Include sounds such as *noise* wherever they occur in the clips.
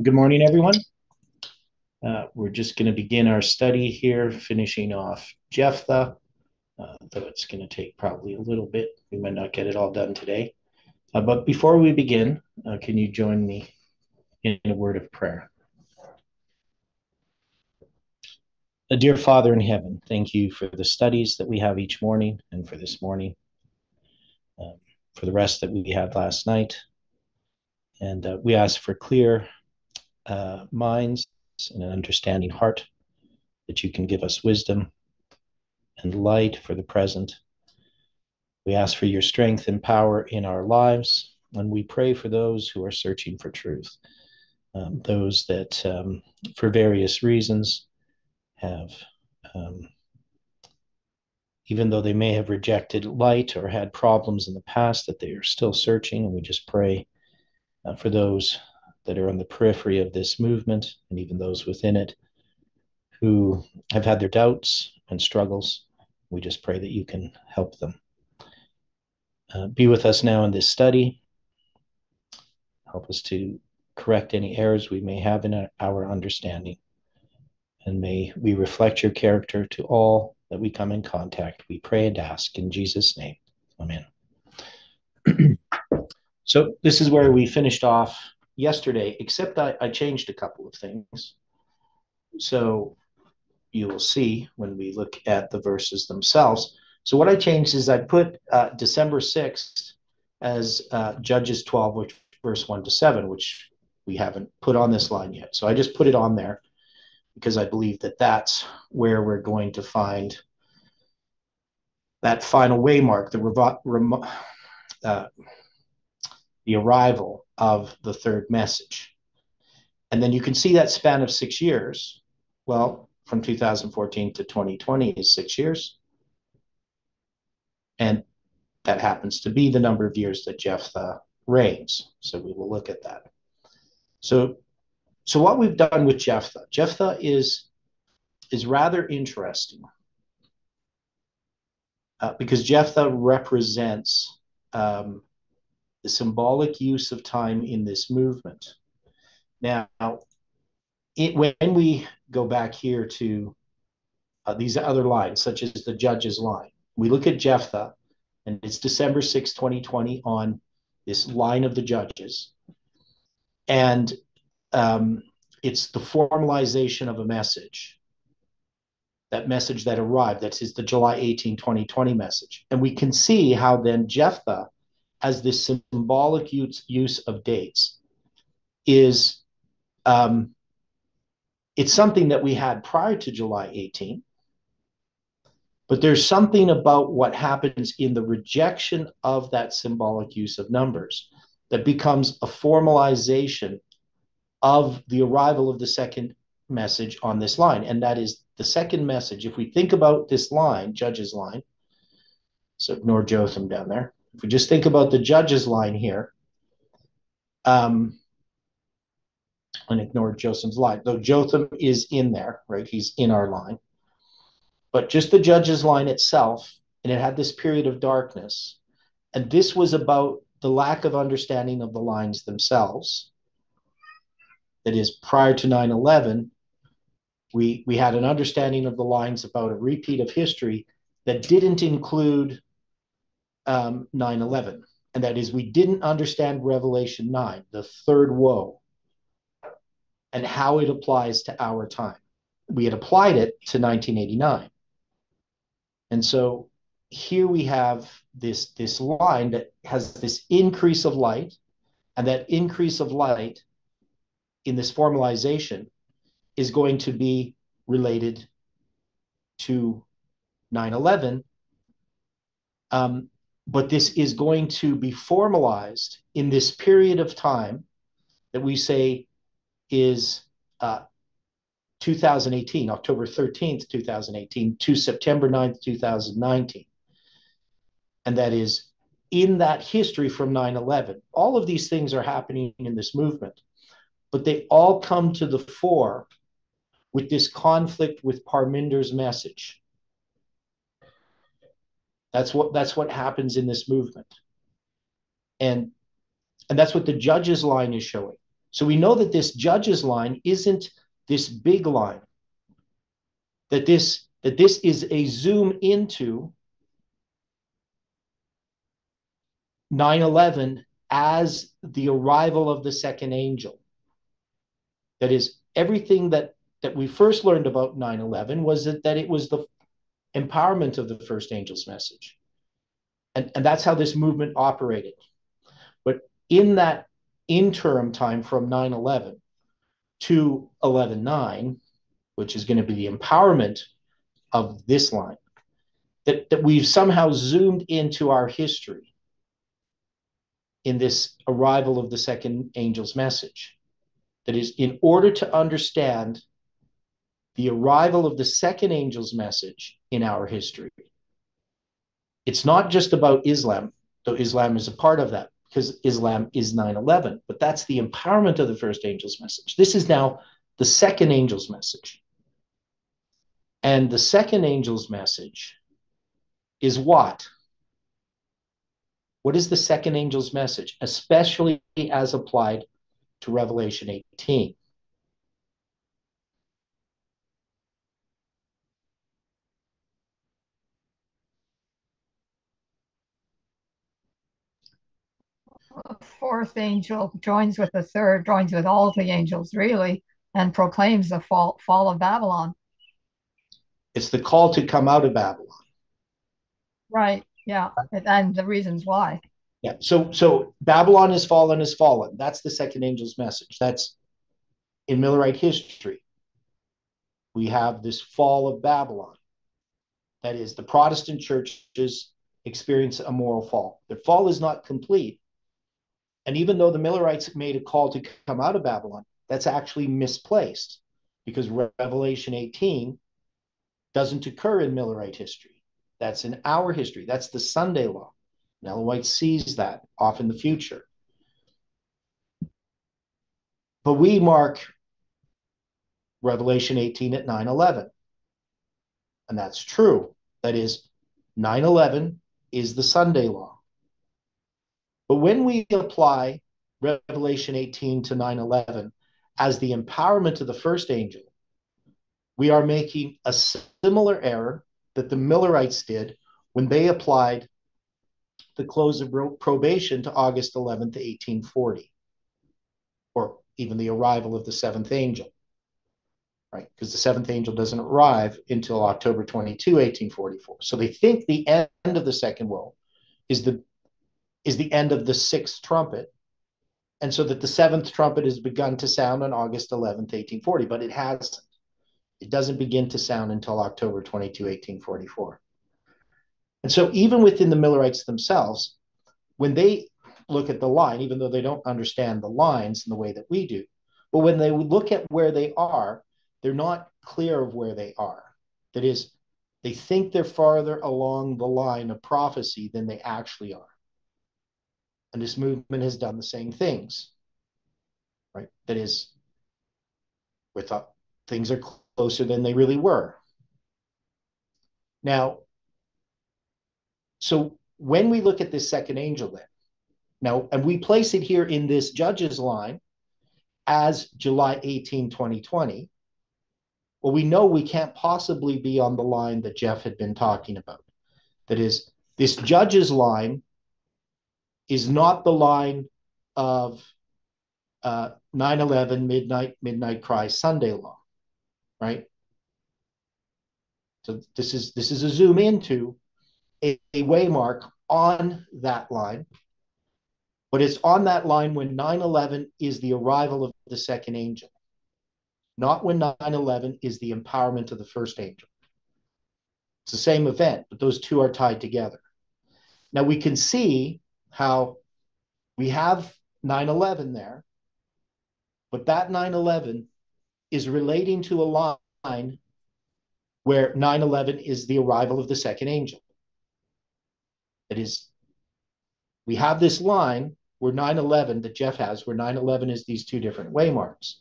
Good morning, everyone. Uh, we're just going to begin our study here, finishing off Jephthah, uh, though it's going to take probably a little bit. We might not get it all done today. Uh, but before we begin, uh, can you join me in a word of prayer? A dear Father in heaven, thank you for the studies that we have each morning and for this morning, um, for the rest that we had last night. And uh, we ask for clear uh, minds and an understanding heart, that you can give us wisdom and light for the present. We ask for your strength and power in our lives, and we pray for those who are searching for truth, um, those that, um, for various reasons, have, um, even though they may have rejected light or had problems in the past, that they are still searching, and we just pray uh, for those that are on the periphery of this movement and even those within it who have had their doubts and struggles. We just pray that you can help them. Uh, be with us now in this study. Help us to correct any errors we may have in our understanding. And may we reflect your character to all that we come in contact. We pray and ask in Jesus' name. Amen. *clears throat* so, this is where we finished off yesterday, except I, I changed a couple of things. So you will see when we look at the verses themselves. So what I changed is I put uh, December 6th as uh, Judges 12, which verse 1 to 7, which we haven't put on this line yet. So I just put it on there because I believe that that's where we're going to find that final waymark, the, uh, the arrival of the third message. And then you can see that span of six years. Well, from 2014 to 2020 is six years. And that happens to be the number of years that Jephthah reigns. So we will look at that. So, so what we've done with Jephthah, Jephthah is, is rather interesting uh, because Jephthah represents um, the symbolic use of time in this movement. Now, it, when we go back here to uh, these other lines, such as the judge's line, we look at Jephthah, and it's December 6, 2020, on this line of the judges. And um, it's the formalization of a message. That message that arrived, that is the July 18, 2020 message. And we can see how then Jephthah as this symbolic use, use of dates is um, it's something that we had prior to July 18. But there's something about what happens in the rejection of that symbolic use of numbers that becomes a formalization of the arrival of the second message on this line. And that is the second message. If we think about this line, Judge's line, so ignore Jotham down there. If we just think about the judges line here, um, and ignore Jotham's line, though Jotham is in there, right? He's in our line. But just the judges line itself, and it had this period of darkness. And this was about the lack of understanding of the lines themselves. That is, prior to 9 11, we, we had an understanding of the lines about a repeat of history that didn't include um, 9 11. And that is, we didn't understand Revelation 9, the third woe, and how it applies to our time. We had applied it to 1989. And so here we have this, this line that has this increase of light, and that increase of light in this formalization is going to be related to 9 11. Um, but this is going to be formalized in this period of time that we say is uh, 2018, October 13th, 2018 to September 9th, 2019. And that is in that history from 9 11. All of these things are happening in this movement, but they all come to the fore with this conflict with Parminder's message. That's what that's what happens in this movement. And and that's what the judge's line is showing. So we know that this judge's line isn't this big line, that this, that this is a zoom into 9 11 as the arrival of the second angel. That is, everything that, that we first learned about 9 11 was that, that it was the empowerment of the first angel's message. And, and that's how this movement operated. But in that interim time from 9 11 to 11 9, which is going to be the empowerment of this line, that, that we've somehow zoomed into our history in this arrival of the second angel's message. That is, in order to understand the arrival of the second angel's message in our history, it's not just about Islam, though Islam is a part of that, because Islam is 9 11, but that's the empowerment of the first angel's message. This is now the second angel's message. And the second angel's message is what? What is the second angel's message, especially as applied to Revelation 18? Fourth angel joins with the third, joins with all the angels, really, and proclaims the fall, fall of Babylon. It's the call to come out of Babylon. Right. Yeah. And the reasons why. Yeah. So so Babylon has fallen has fallen. That's the second angel's message. That's in Millerite history. We have this fall of Babylon. That is, the Protestant churches experience a moral fall. Their fall is not complete, and even though the Millerites made a call to come out of Babylon, that's actually misplaced because Revelation 18 doesn't occur in Millerite history. That's in our history. That's the Sunday law. And White sees that off in the future. But we mark Revelation 18 at 9 11. And that's true. That is, 9 11 is the Sunday law. But when we apply Revelation 18 to 9 11 as the empowerment of the first angel, we are making a similar error that the Millerites did when they applied the close of probation to August 11th, 1840, or even the arrival of the seventh angel, right? Because the seventh angel doesn't arrive until October 22, 1844. So they think the end of the second World is the is the end of the sixth trumpet. And so that the seventh trumpet has begun to sound on August 11th, 1840, but it hasn't. It doesn't begin to sound until October 22, 1844. And so, even within the Millerites themselves, when they look at the line, even though they don't understand the lines in the way that we do, but when they look at where they are, they're not clear of where they are. That is, they think they're farther along the line of prophecy than they actually are. And this movement has done the same things, right? That is, we thought things are closer than they really were. Now, so when we look at this second angel, then, now, and we place it here in this judge's line as July 18, 2020. Well, we know we can't possibly be on the line that Jeff had been talking about. That is, this judge's line is not the line of uh, 9-11 midnight midnight cry sunday law right? So this is this is a zoom into a, a waymark on that line but it's on that line when 9-11 is the arrival of the second angel not when 9-11 is the empowerment of the first angel. It's the same event but those two are tied together. Now we can see how we have 9 11 there, but that 9 11 is relating to a line where 9 11 is the arrival of the second angel. It is, we have this line where 9 11 that Jeff has, where 9 11 is these two different waymarks.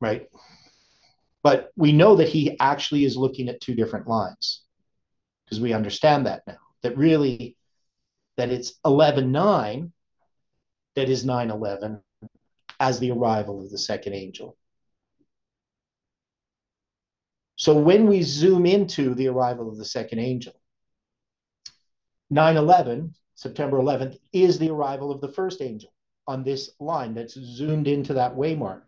Right? But we know that he actually is looking at two different lines because we understand that now. That really that it's 11 9 that is 9 11 as the arrival of the second angel. So when we zoom into the arrival of the second angel, 9 11, September 11th, is the arrival of the first angel on this line that's zoomed into that waymark.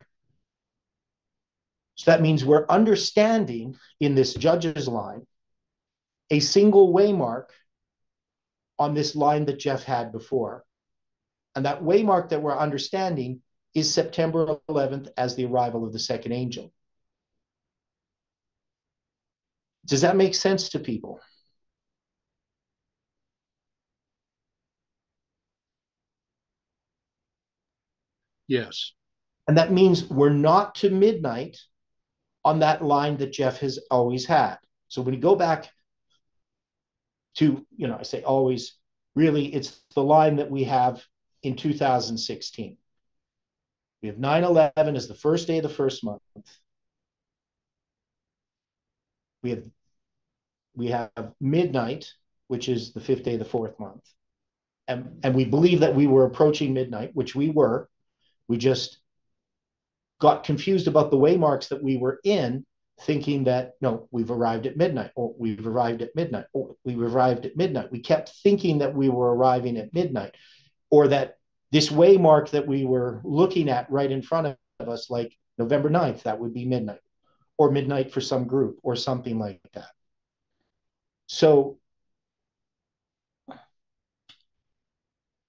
So that means we're understanding in this judge's line a single waymark on this line that Jeff had before. And that waymark that we're understanding is September 11th as the arrival of the second angel. Does that make sense to people? Yes. And that means we're not to midnight on that line that Jeff has always had. So when you go back to, you know, I say always, really, it's the line that we have in 2016. We have 9 11 as the first day of the first month. We have we have midnight, which is the fifth day of the fourth month. And, and we believe that we were approaching midnight, which we were. We just got confused about the waymarks that we were in, thinking that no, we've arrived at midnight, or we've arrived at midnight, or we've arrived at midnight. We kept thinking that we were arriving at midnight, or that this waymark that we were looking at right in front of us, like November 9th, that would be midnight, or midnight for some group, or something like that. So,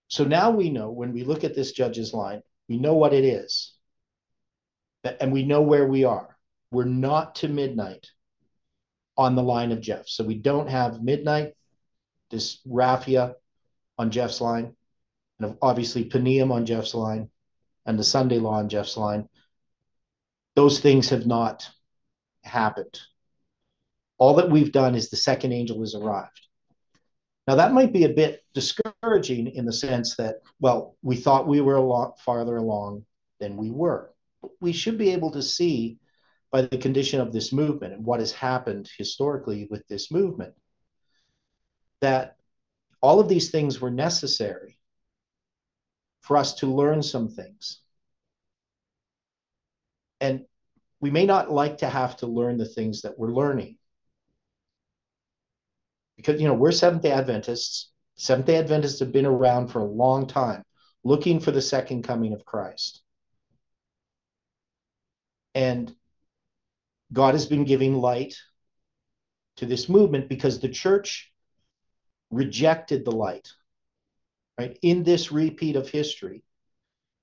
so now we know when we look at this judge's line, we know what it is and we know where we are. We're not to midnight on the line of Jeff. So we don't have midnight, this Raphia on Jeff's line, and obviously Panium on Jeff's line, and the Sunday law on Jeff's line. Those things have not happened. All that we've done is the second angel has arrived. Now, that might be a bit discouraging in the sense that, well, we thought we were a lot farther along than we were we should be able to see by the condition of this movement and what has happened historically with this movement that all of these things were necessary for us to learn some things. And we may not like to have to learn the things that we're learning. Because, you know, we're Seventh day Adventists. Seventh day Adventists have been around for a long time looking for the second coming of Christ. And God has been giving light to this movement because the church rejected the light. Right? In this repeat of history,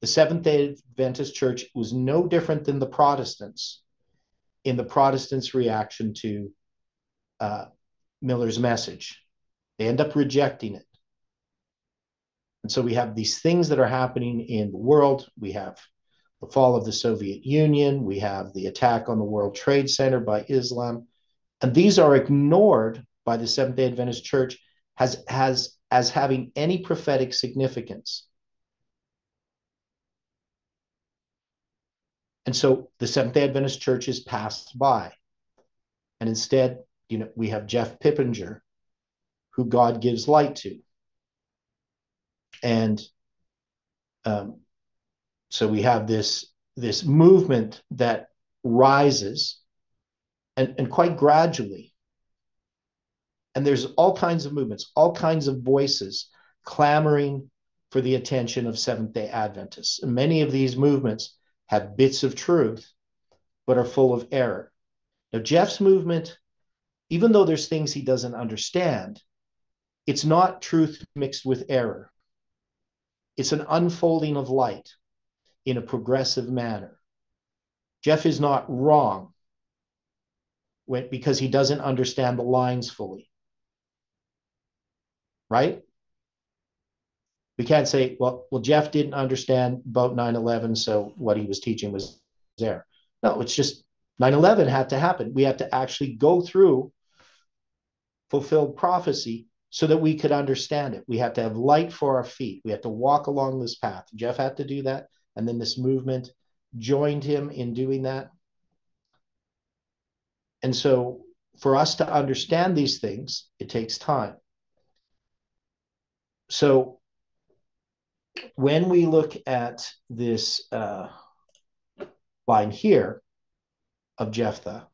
the Seventh day Adventist church was no different than the Protestants in the Protestants' reaction to uh, Miller's message. They end up rejecting it. And so we have these things that are happening in the world. We have the fall of the Soviet Union, we have the attack on the World Trade Center by Islam, and these are ignored by the Seventh day Adventist Church as, has, as having any prophetic significance. And so the Seventh day Adventist Church is passed by. And instead, you know, we have Jeff Pippenger, who God gives light to. And um, so we have this this movement that rises and, and quite gradually. And there's all kinds of movements all kinds of voices clamoring for the attention of seventh day adventists. And many of these movements have bits of truth but are full of error. Now jeff's movement even though there's things he doesn't understand it's not truth mixed with error. It's an unfolding of light in a progressive manner. Jeff is not wrong when, because he doesn't understand the lines fully. Right? We can't say, well, well, Jeff didn't understand about 9-11, so what he was teaching was there. No, it's just 9-11 had to happen. We had to actually go through fulfilled prophecy so that we could understand it. We had to have light for our feet. We had to walk along this path. Jeff had to do that and then this movement joined him in doing that. And so, for us to understand these things, it takes time. so when we look at this uh, line here of Jephthah,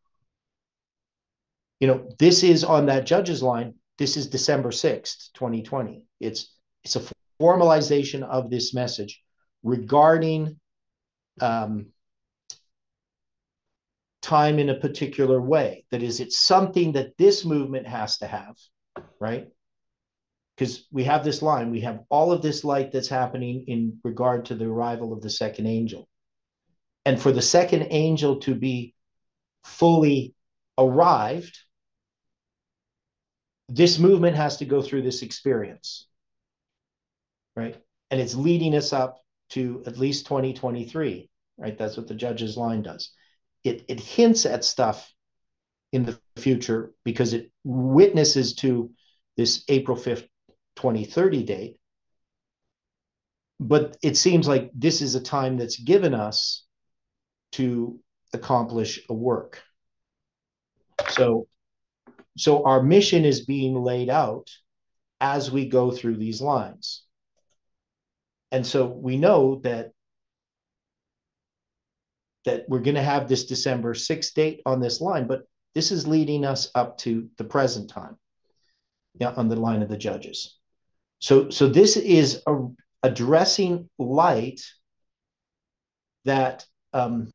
you know, this is on that judge's line. This is December 6th, 2020. It's it's a formalization of this message regarding um, time in a particular way. That is, it's something that this movement has to have, right? Because we have this line, we have all of this light that's happening in regard to the arrival of the second angel. And for the second angel to be fully arrived, this movement has to go through this experience, right? And it's leading us up to at least 2023, right? That's what the judge's line does. It, it hints at stuff in the future because it witnesses to this April 5th, 2030 date. But it seems like this is a time that's given us to accomplish a work. So, so our mission is being laid out as we go through these lines. And so we know that that we're going to have this December 6th date on this line, but this is leading us up to the present time yeah, on the line of the judges. So, so this is a, addressing light that um,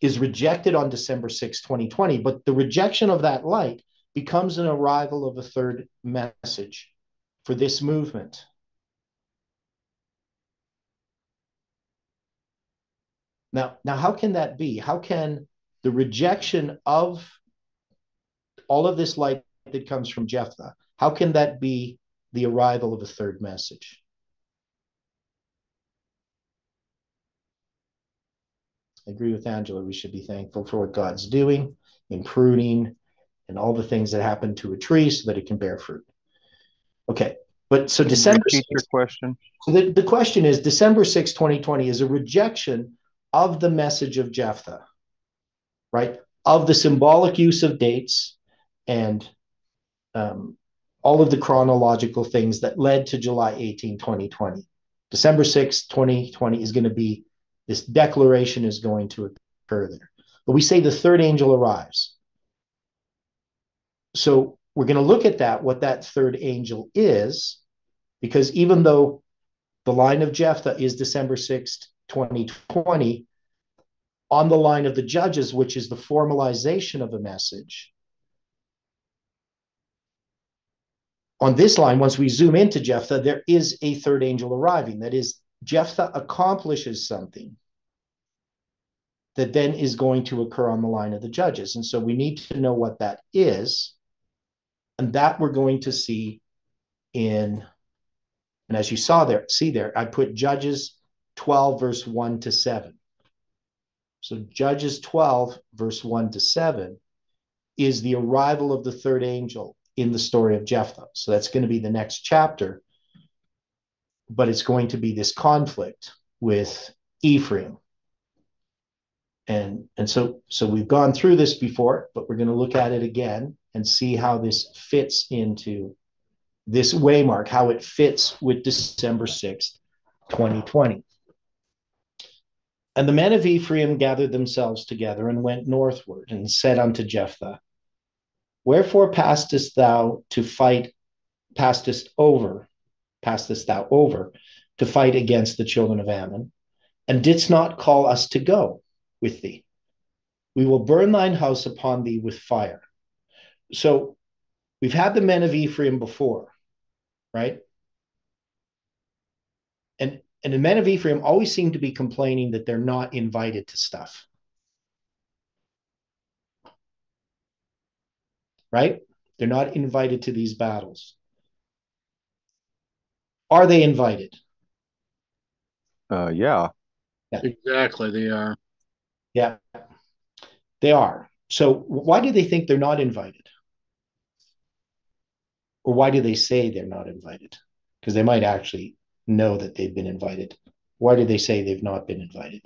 is rejected on December 6, 2020, but the rejection of that light becomes an arrival of a third message for this movement. Now, now, how can that be? How can the rejection of all of this light that comes from Jephthah, how can that be the arrival of a third message? I agree with Angela. We should be thankful for what God's doing in pruning and all the things that happen to a tree so that it can bear fruit. Okay, but so December. Repeat your question. So the, the question is December 6, 2020 is a rejection of the message of Jephthah, right? Of the symbolic use of dates and um, all of the chronological things that led to July 18, 2020. December 6, 2020 is going to be this declaration is going to occur there. But we say the third angel arrives. So we're going to look at that, what that third angel is, because even though the line of Jephthah is December 6th, 2020 on the line of the judges, which is the formalization of a message. On this line, once we zoom into Jephthah, there is a third angel arriving. That is, Jephthah accomplishes something that then is going to occur on the line of the judges. And so we need to know what that is. And that we're going to see in, and as you saw there, see there, I put Judges 12, verse 1 to 7. So Judges 12, verse 1 to 7, is the arrival of the third angel in the story of Jephthah. So that's going to be the next chapter, but it's going to be this conflict with Ephraim. And, and so, so we've gone through this before, but we're going to look at it again and see how this fits into this waymark, how it fits with December 6th, 2020. And the men of Ephraim gathered themselves together and went northward and said unto Jephthah, Wherefore passedst thou to fight, passedst over, passedst thou over to fight against the children of Ammon, and didst not call us to go with thee? We will burn thine house upon thee with fire. So we've had the men of Ephraim before, right? And and the men of Ephraim always seem to be complaining that they're not invited to stuff. Right? They're not invited to these battles. Are they invited? Uh, yeah. yeah. Exactly, they are. Yeah, they are. So why do they think they're not invited? Or why do they say they're not invited? Because they might actually know that they've been invited? Why do they say they've not been invited?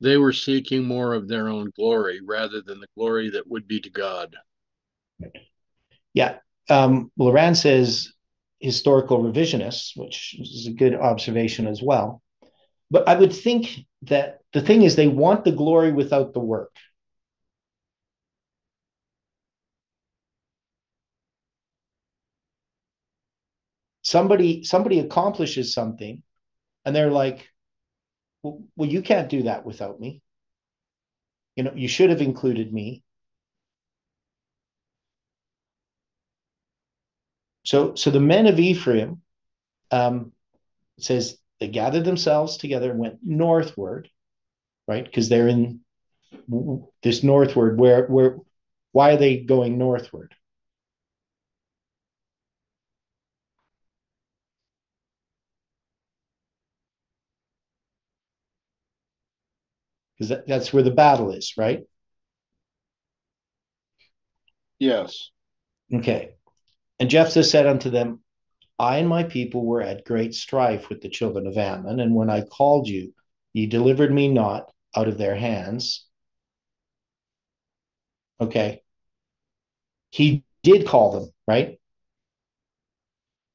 They were seeking more of their own glory rather than the glory that would be to God. Yeah. Um, Loran says historical revisionists, which is a good observation as well. But I would think that the thing is they want the glory without the work. Somebody somebody accomplishes something and they're like, well, well, you can't do that without me. You know, you should have included me. So, so the men of Ephraim, um, says they gathered themselves together and went northward, right? Because they're in this northward. Where, where, why are they going northward? Because that, that's where the battle is, right? Yes. Okay. And Jephthah said unto them, I and my people were at great strife with the children of Ammon, and when I called you, ye delivered me not out of their hands. Okay. He did call them, right?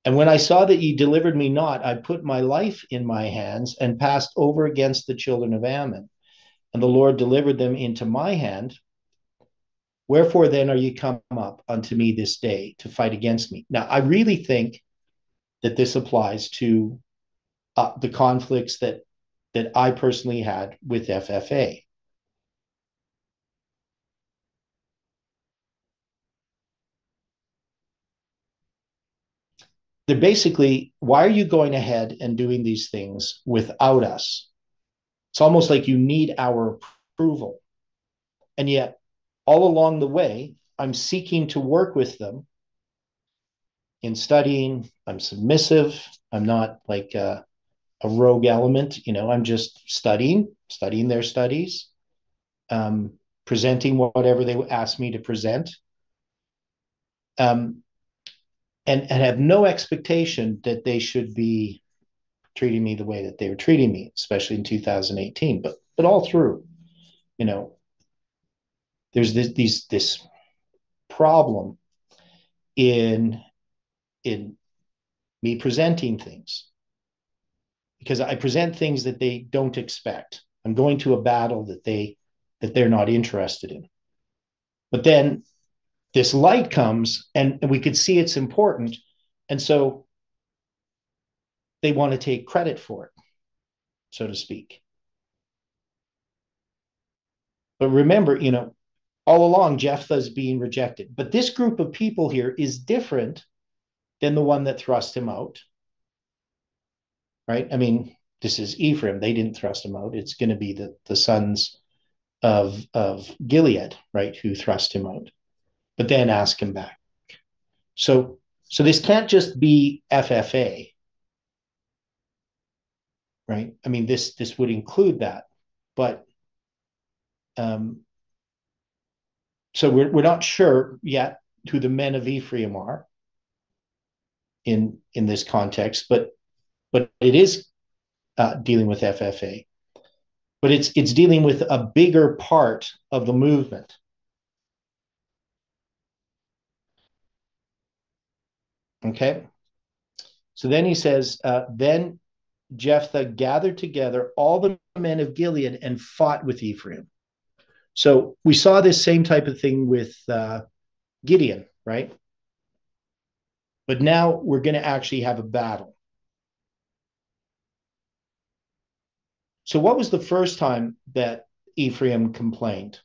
And when I saw that ye delivered me not, I put my life in my hands and passed over against the children of Ammon. And the Lord delivered them into my hand. Wherefore then are ye come up unto me this day to fight against me? Now, I really think that this applies to uh, the conflicts that that I personally had with FFA. They're basically, why are you going ahead and doing these things without us? It's almost like you need our approval. And yet, all along the way, I'm seeking to work with them in studying. I'm submissive. I'm not like a, a rogue element. You know, I'm just studying, studying their studies, um, presenting whatever they ask me to present. Um, and, and have no expectation that they should be treating me the way that they were treating me, especially in 2018, but but all through, you know, there's this these this problem in in me presenting things because I present things that they don't expect. I'm going to a battle that they that they're not interested in. But then this light comes and, and we could see it's important. And so they want to take credit for it, so to speak. But remember, you know, all along Jephthah is being rejected. But this group of people here is different than the one that thrust him out. Right? I mean, this is Ephraim. They didn't thrust him out. It's going to be the, the sons of, of Gilead, right, who thrust him out, but then ask him back. So, so this can't just be FFA right? I mean, this this would include that, but um, so we're we're not sure yet who the men of Ephraim are in in this context, but but it is uh, dealing with FFA, but it's it's dealing with a bigger part of the movement. Okay. So then he says, uh, then Jephthah gathered together all the men of Gilead and fought with Ephraim. So we saw this same type of thing with uh, Gideon, right? But now we're going to actually have a battle. So, what was the first time that Ephraim complained?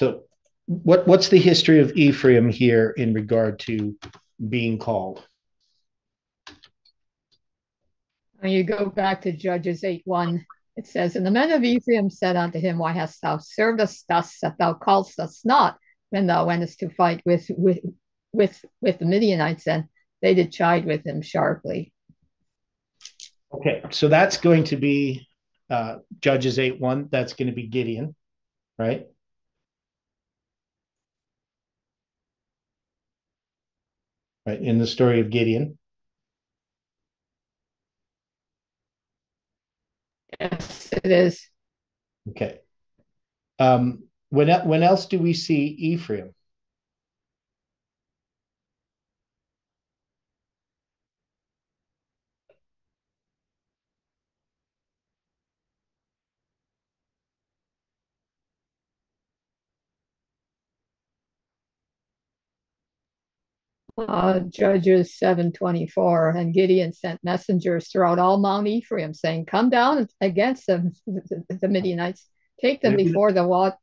So, what what's the history of Ephraim here in regard to being called? When you go back to Judges 8 1, it says, And the men of Ephraim said unto him, Why hast thou served us thus that thou callest us not when thou wentest to fight with with with with the Midianites? And they did chide with him sharply. Okay, so that's going to be uh, Judges 8 1. That's going to be Gideon, right? Right, in the story of Gideon. Yes, it is. Okay. Um, when when else do we see Ephraim? Uh, Judges 7:24, and Gideon sent messengers throughout all Mount Ephraim, saying, "Come down against them, *laughs* the Midianites, take them before the wat,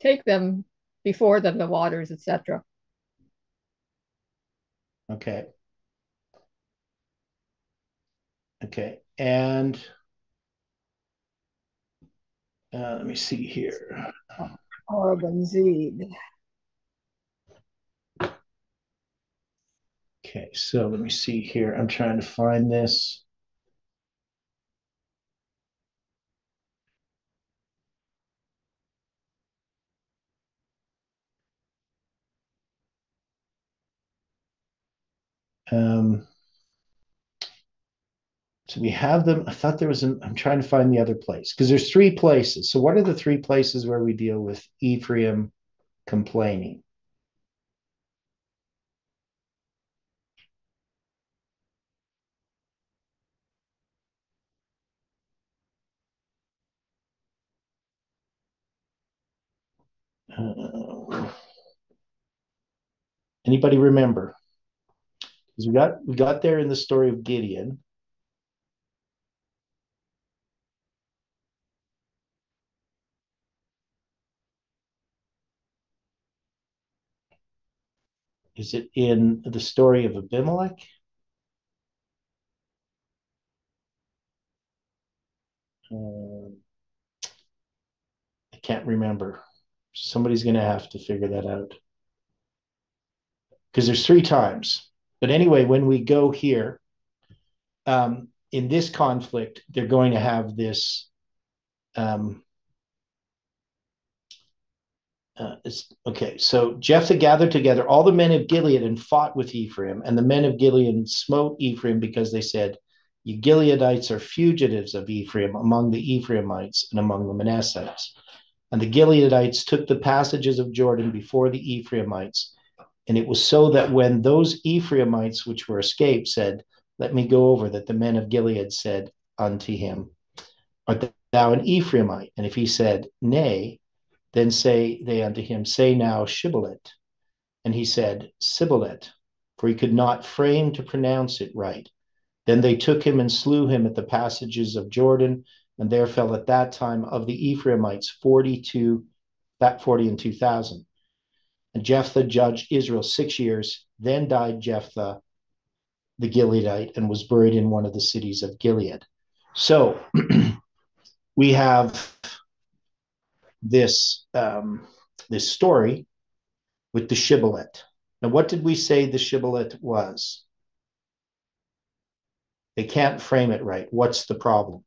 take them before them the waters, etc." Okay. Okay, and uh, let me see here. Oreb and Zeeb. Okay, so let me see here. I'm trying to find this. Um, so we have them. I thought there was an, I'm trying to find the other place because there's three places. So what are the three places where we deal with Ephraim complaining? Uh, anybody remember? Because we got we got there in the story of Gideon. Is it in the story of Abimelech? Um, I can't remember. Somebody's going to have to figure that out. Because there's three times. But anyway, when we go here, um, in this conflict, they're going to have this. Um, uh, okay, so Jephthah gathered together all the men of Gilead and fought with Ephraim, and the men of Gilead smote Ephraim because they said, "You Gileadites are fugitives of Ephraim among the Ephraimites and among the Manassites." And the Gileadites took the passages of Jordan before the Ephraimites. And it was so that when those Ephraimites which were escaped said, Let me go over, that the men of Gilead said unto him, Art thou an Ephraimite? And if he said, Nay, then say they unto him, Say now Shibboleth. And he said, Sibboleth, for he could not frame to pronounce it right. Then they took him and slew him at the passages of Jordan, and there fell at that time of the Ephraimites 42, that 40 and 2,000. And Jephthah judged Israel six years. Then died Jephthah the Gileadite and was buried in one of the cities of Gilead. So *clears throat* we have this um, this story with the shibboleth. Now, what did we say the shibboleth was? They can't frame it right. What's the problem?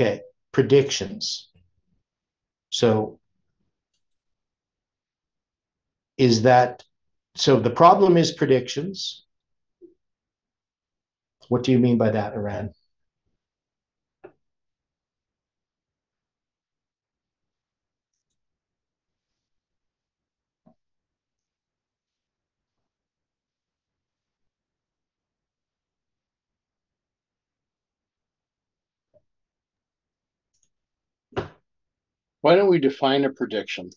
Okay, predictions. So is that so the problem is predictions. What do you mean by that, Iran? Why don't we define a prediction?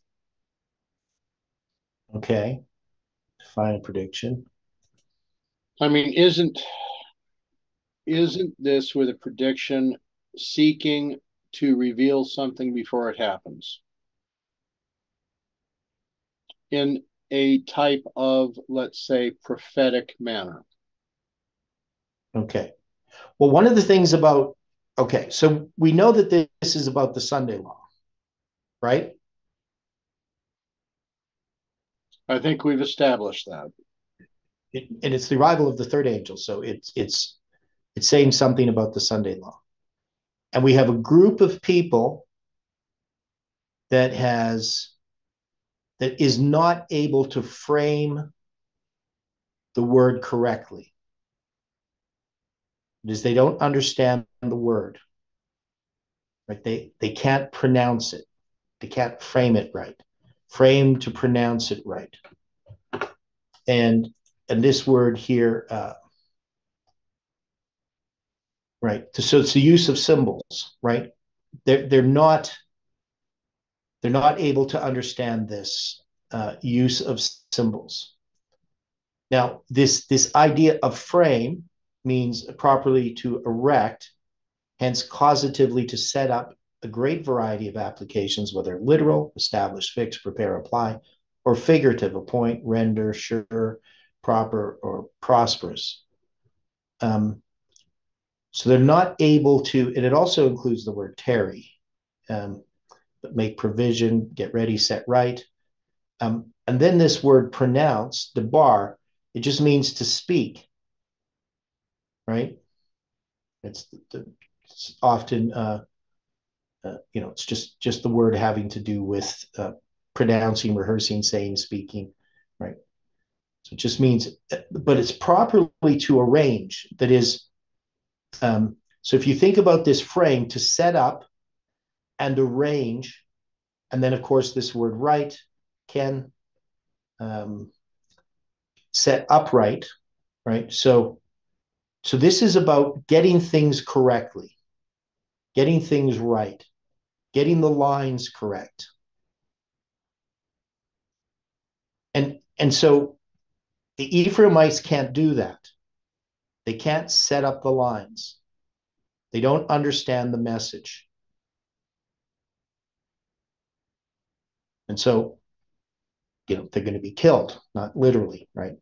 Okay. Define a prediction. I mean, isn't isn't this with a prediction seeking to reveal something before it happens in a type of, let's say, prophetic manner. Okay. Well, one of the things about, okay, so we know that this is about the Sunday law, right? I think we've established that. It, and it's the arrival of the third angel, so it's it's it's saying something about the Sunday law. And we have a group of people that has that is not able to frame the word correctly. It is they don't understand the word. Right? They they can't pronounce it. They can't frame it right. Frame to pronounce it right. And and this word here, uh, right? So it's the use of symbols, right? They're they're not they're not able to understand this uh, use of symbols. Now, this this idea of frame means properly to erect, hence causatively to set up a great variety of applications, whether literal, establish, fix, prepare, apply, or figurative, appoint, render, sure, proper, or prosperous. Um, so they're not able to, and it also includes the word tarry, um, but make provision, get ready, set right. Um, and then this word pronounce, debar, it just means to speak, right? It's, it's often, uh, uh, you know, it's just just the word having to do with uh, pronouncing, rehearsing, saying, speaking, right? So it just means, but it's properly to arrange. That is, um, so if you think about this frame, to set up and arrange, and then of course this word right can um, set upright, right? So, so this is about getting things correctly, getting things right, getting the lines correct. And and so the Ephraimites can't do that. They can't set up the lines. They don't understand the message. And so, you know, they're going to be killed, not literally, right?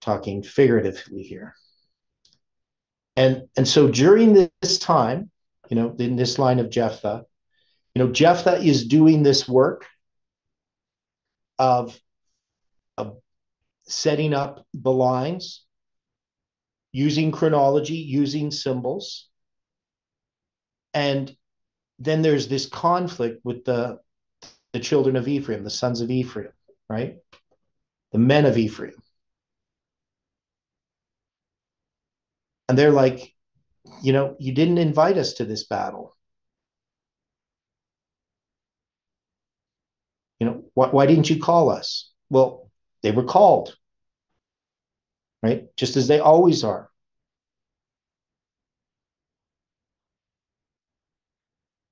Talking figuratively here. And and so during this time, you know, in this line of Jephthah, you know, Jephthah is doing this work of, of setting up the lines, using chronology, using symbols. And then there's this conflict with the, the children of Ephraim, the sons of Ephraim, right? The men of Ephraim. And they're like, you know, you didn't invite us to this battle. You know, why, why didn't you call us? Well, they were called, right? Just as they always are.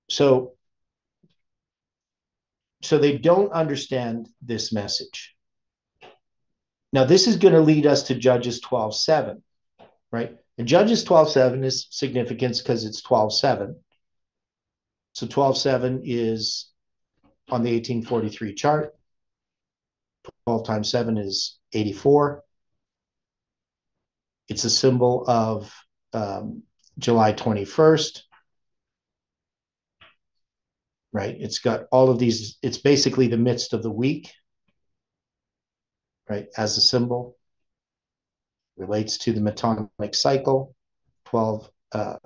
So, so they don't understand this message. Now, this is going to lead us to Judges 12 7, right? And Judges 12 7 is significant because it's 12 7. So 12 7 is on the 1843 chart. 12 times 7 is 84. It's a symbol of um, July 21st. Right? It's got all of these, it's basically the midst of the week, right? As a symbol. Relates to the Metonic cycle, 12 uh,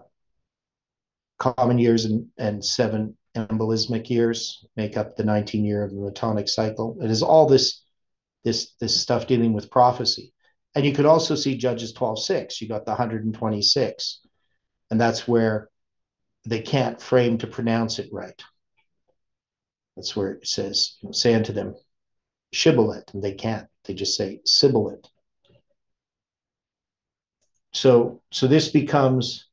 common years and, and seven embolismic years make up the 19 year of the Metonic cycle. It is all this this this stuff dealing with prophecy. And you could also see Judges 12:6. You got the 126. And that's where they can't frame to pronounce it right. That's where it says, you know, say unto them, shibboleth, and they can't. They just say sibboleth. So so this becomes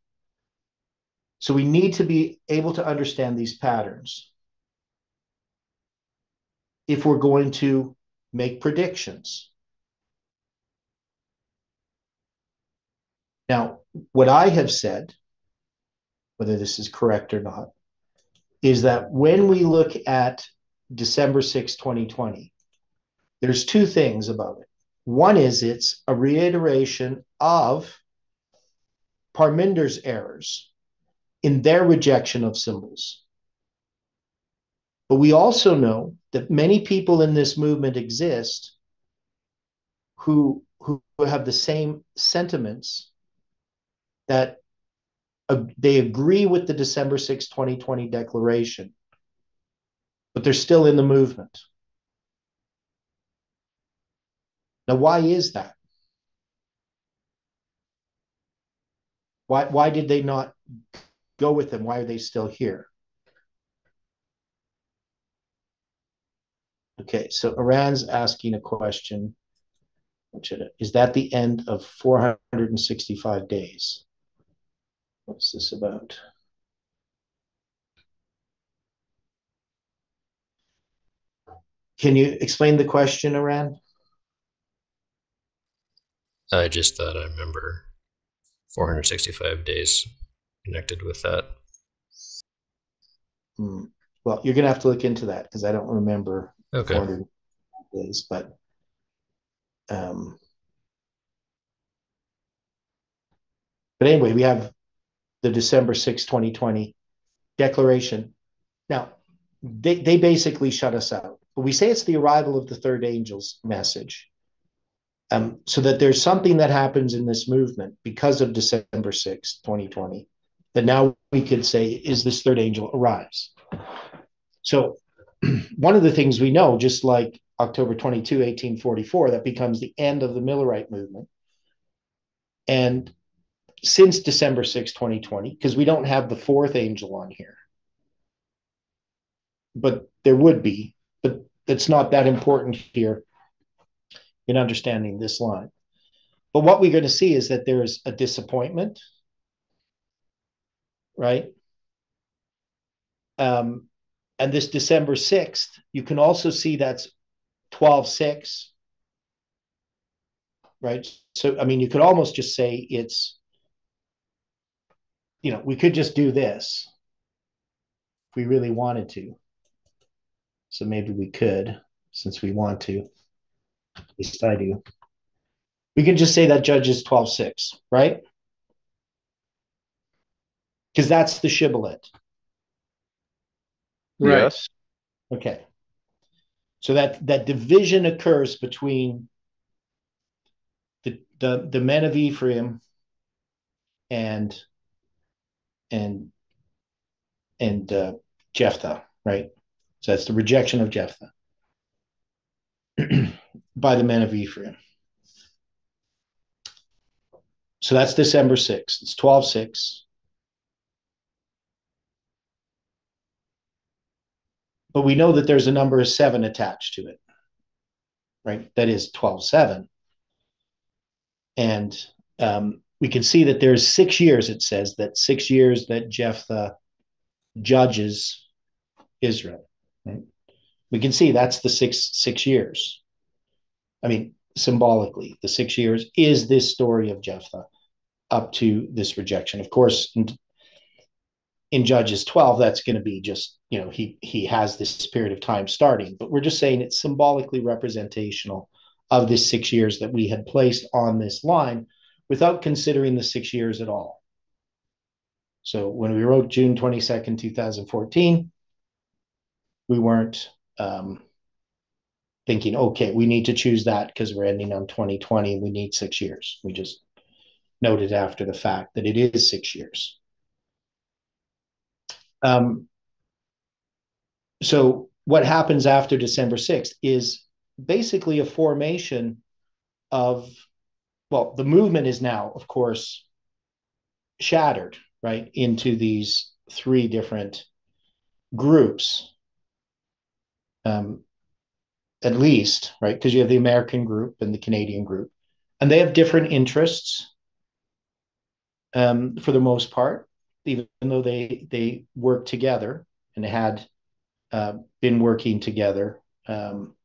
so we need to be able to understand these patterns if we're going to make predictions. Now, what I have said, whether this is correct or not, is that when we look at December 6, 2020, there's two things about it. One is it's a reiteration of Parminder's errors in their rejection of symbols. But we also know that many people in this movement exist who, who have the same sentiments that uh, they agree with the December 6, 2020 declaration, but they're still in the movement. Now, why is that? Why, why did they not go with them? Why are they still here? Okay, so Iran's asking a question. Is that the end of 465 days? What's this about? Can you explain the question, Iran? I just thought I remember 465 days connected with that. Hmm. Well, you're going to have to look into that because I don't remember Okay. days, but um, but anyway, we have the December 6, 2020 declaration. Now, they, they basically shut us out. But we say it's the arrival of the third angel's message. Um, so that there's something that happens in this movement because of December 6, 2020, that now we could say, is this third angel arrives? So *clears throat* one of the things we know, just like October 22, 1844, that becomes the end of the Millerite movement. And since December 6, 2020, because we don't have the fourth angel on here, but there would be, but that's not that important here in understanding this line. But what we're going to see is that there's a disappointment, right? Um, and this December 6th, you can also see that's 12 6, right? So, I mean, you could almost just say it's, you know, we could just do this if we really wanted to. So maybe we could, since we want to. At least I do. We can just say that judges 12 6, right? Because that's the shibboleth. Right. Yes. Okay. So that that division occurs between the the, the men of Ephraim and and and uh, Jephthah, right? So that's the rejection of Jephthah *clears throat* by the men of Ephraim. So that's December 6th. It's 12 6. But we know that there's a number of seven attached to it, right? That is 12 7. And um, we can see that there's six years, it says that six years that Jephthah judges Israel. Right? We can see that's the six six years. I mean, symbolically, the six years is this story of Jephthah up to this rejection. Of course, in Judges 12, that's going to be just you know he he has this period of time starting but we're just saying it's symbolically representational of this six years that we had placed on this line without considering the six years at all. So when we wrote june 22nd 2014 we weren't um, thinking okay we need to choose that because we're ending on 2020 and we need six years. We just noted after the fact that it is six years um, so what happens after December 6th is basically a formation of well the movement is now of course shattered right into these three different groups. Um, at least right because you have the american group and the canadian group and they have different interests um, for the most part even though they they work together and had uh, been working together. Um,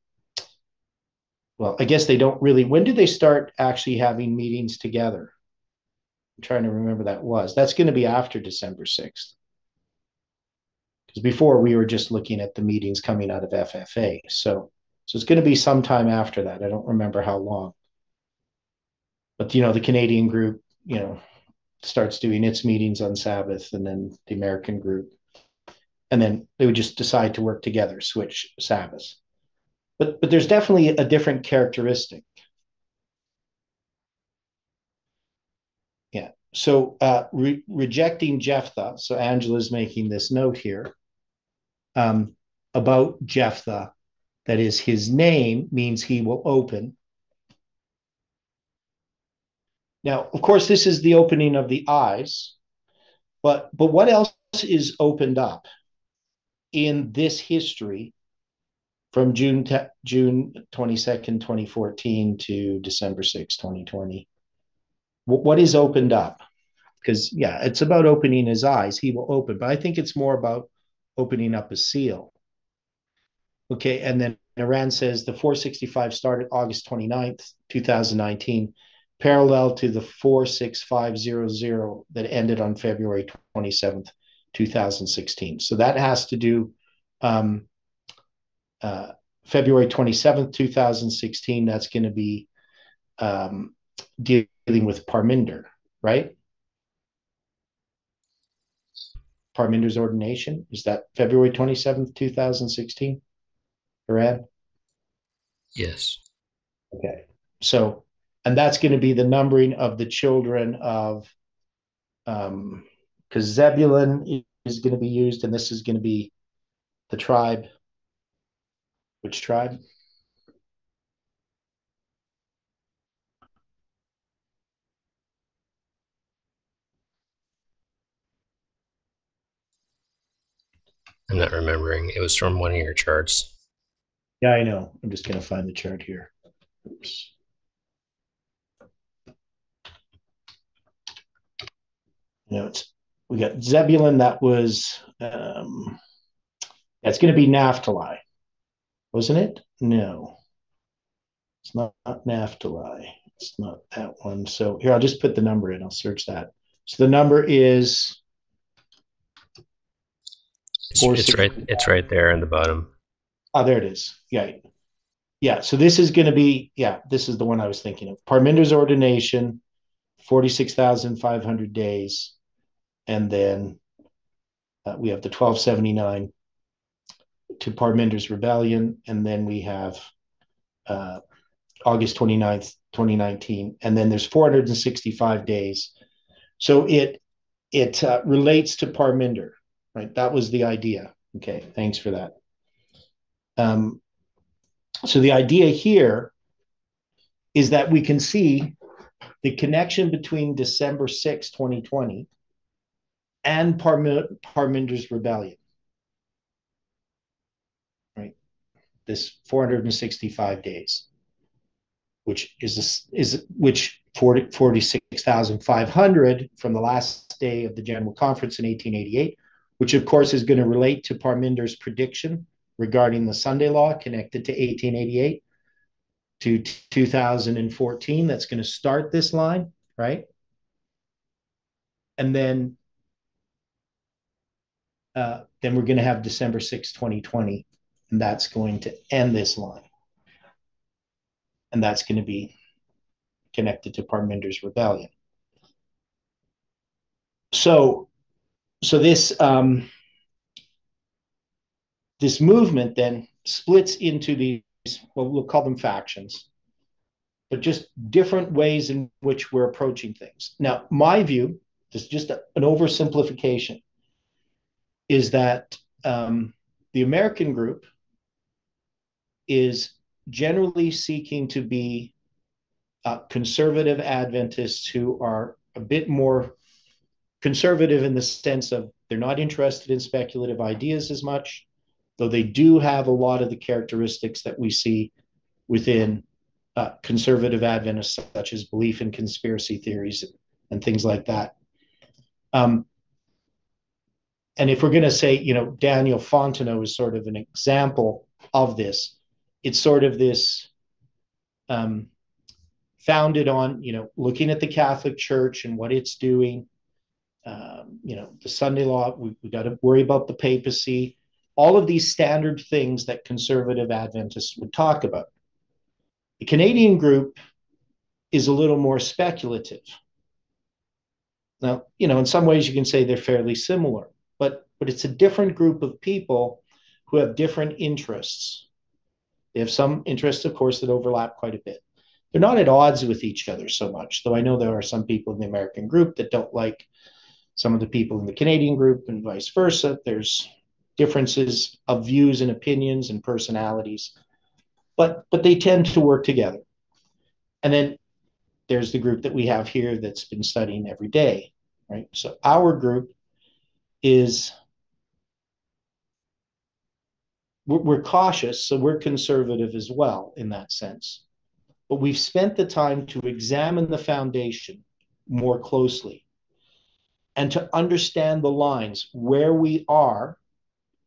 well, I guess they don't really. When did they start actually having meetings together? I'm trying to remember that was. That's going to be after December 6th. because before we were just looking at the meetings coming out of FFA. So, so it's going to be sometime after that. I don't remember how long. But you know, the Canadian group, you know, starts doing its meetings on Sabbath, and then the American group, and then they would just decide to work together, switch Sabbaths. But but there's definitely a different characteristic. Yeah. So uh, re- rejecting Jephthah. So Angela's making this note here um, about Jephthah. That is, his name means he will open. Now, of course, this is the opening of the eyes, but but what else is opened up in this history from June te- June 22nd, 2014 to December 6, 2020? W- what is opened up? Because yeah, it's about opening his eyes. He will open, but I think it's more about opening up a seal. Okay, and then Iran says the 465 started August 29th, 2019 parallel to the 46500 that ended on February 27th, 2016. So that has to do um, uh, February 27th, 2016. That's going to be um, dealing with Parminder, right? Parminder's ordination. Is that February 27th, 2016? Brad? Yes. Okay. So and that's going to be the numbering of the children of um because zebulun is going to be used and this is going to be the tribe which tribe I'm not remembering. It was from one of your charts. yeah i know i'm just going to find the chart here Oops. It's we got Zebulun that was um it's going to be Naphtali, wasn't it? No, it's not, not Naphtali. It's not that one. So here, I'll just put the number in. I'll search that. So the number is It's, it's right. It's right there in the bottom. oh, there it is. Yeah, yeah. So this is going to be yeah. This is the one I was thinking of. Parminder's ordination, forty six thousand five hundred days, and then uh, we have the twelve seventy nine to Parminder's rebellion, and then we have uh, August 29th, 2019, and then there's 465 days. So it it uh, relates to Parminder, right? That was the idea. Okay, thanks for that. Um, so the idea here is that we can see the connection between December 6, 2020 and Parmi- Parminder's rebellion. Right? This 465 days, which is a, is which 40, 46,500 from the last day of the General Conference in 1888, which of course is going to relate to Parminder's prediction regarding the Sunday law connected to 1888 to 2014. That's going to start this line, right? And then uh, then we're going to have December 6, 2020, and that's going to end this line. And that's going to be connected to Parminder's rebellion. So, so this um, this movement then splits into these, well, we'll call them factions, but just different ways in which we're approaching things. Now, my view, this is just a, an oversimplification, is that um, the American group is generally seeking to be uh, conservative Adventists who are a bit more conservative in the sense of they're not interested in speculative ideas as much, though they do have a lot of the characteristics that we see within uh, conservative Adventists, such as belief in conspiracy theories and, things like that. Um, and if we're going to say, you know, Daniel Fontenot is sort of an example of this, it's sort of this um, founded on, you know, looking at the Catholic Church and what it's doing, um, you know, the Sunday law. We, we got to worry about the papacy. All of these standard things that conservative Adventists would talk about. The Canadian group is a little more speculative. Now, you know, in some ways you can say they're fairly similar, but but it's a different group of people who have different interests. They have some interests, of course, that overlap quite a bit. They're not at odds with each other so much, though I know there are some people in the American group that don't like some of the people in the Canadian group and vice versa. There's differences of views and opinions and personalities, but but they tend to work together. And then there's the group that we have here that's been studying every day, right? So our group is we're, cautious, so we're conservative as well in that sense. But we've spent the time to examine the foundation more closely and to understand the lines where we are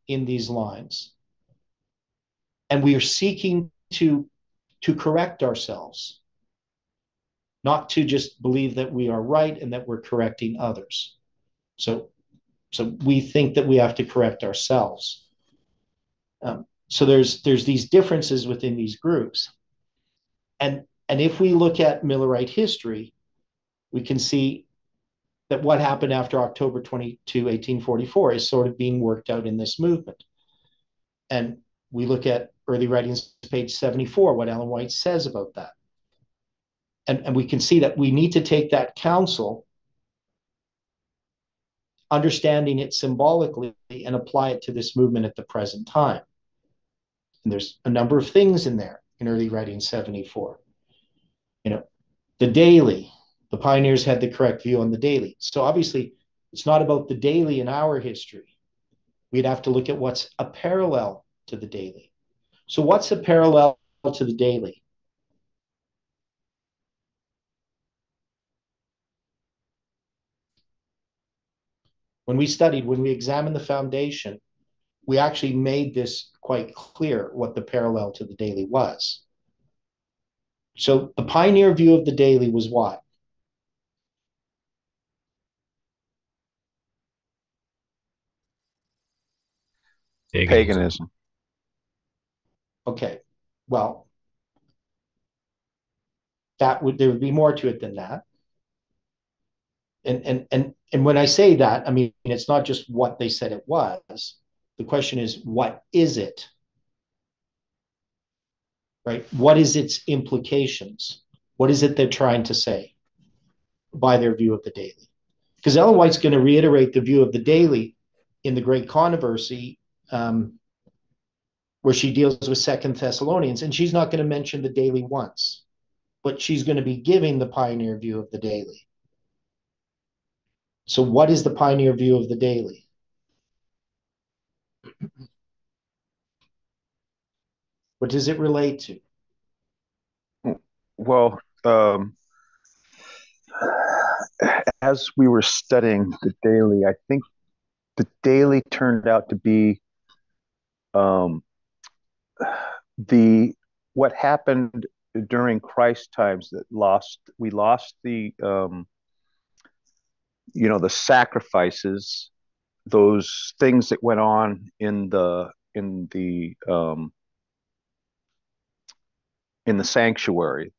in these lines. And we are seeking to, to correct ourselves not to just believe that we are right and that we're correcting others. So, so we think that we have to correct ourselves. Um, so there's there's these differences within these groups, and and if we look at Millerite history, we can see that what happened after October 22, 1844 is sort of being worked out in this movement. And we look at early writings, page 74, what Ellen White says about that and, and we can see that we need to take that counsel understanding it symbolically and apply it to this movement at the present time. And there's a number of things in there in early writing 74 you know the daily the pioneers had the correct view on the daily. So obviously it's not about the daily in our history. We'd have to look at what's a parallel to the daily. So what's a parallel to the daily when we studied, when we examined the foundation, we actually made this quite clear what the parallel to the daily was. So the pioneer view of the daily was what? Paganism. Paganism. Okay. Well, that would there would be more to it than that and and and and when I say that, I mean it's not just what they said it was. The question is, what is it? Right? What is its implications? What is it they're trying to say by their view of the daily? Because Ellen White's going to reiterate the view of the daily in the Great Controversy, um, where she deals with Second Thessalonians, and she's not going to mention the daily once, but she's going to be giving the pioneer view of the daily. So, what is the pioneer view of the daily? What does it relate to? Well, um, as we were studying the daily, I think the daily turned out to be um, the what happened during Christ times that lost we lost the um, you know the sacrifices those things that went on in the in the um, in the sanctuary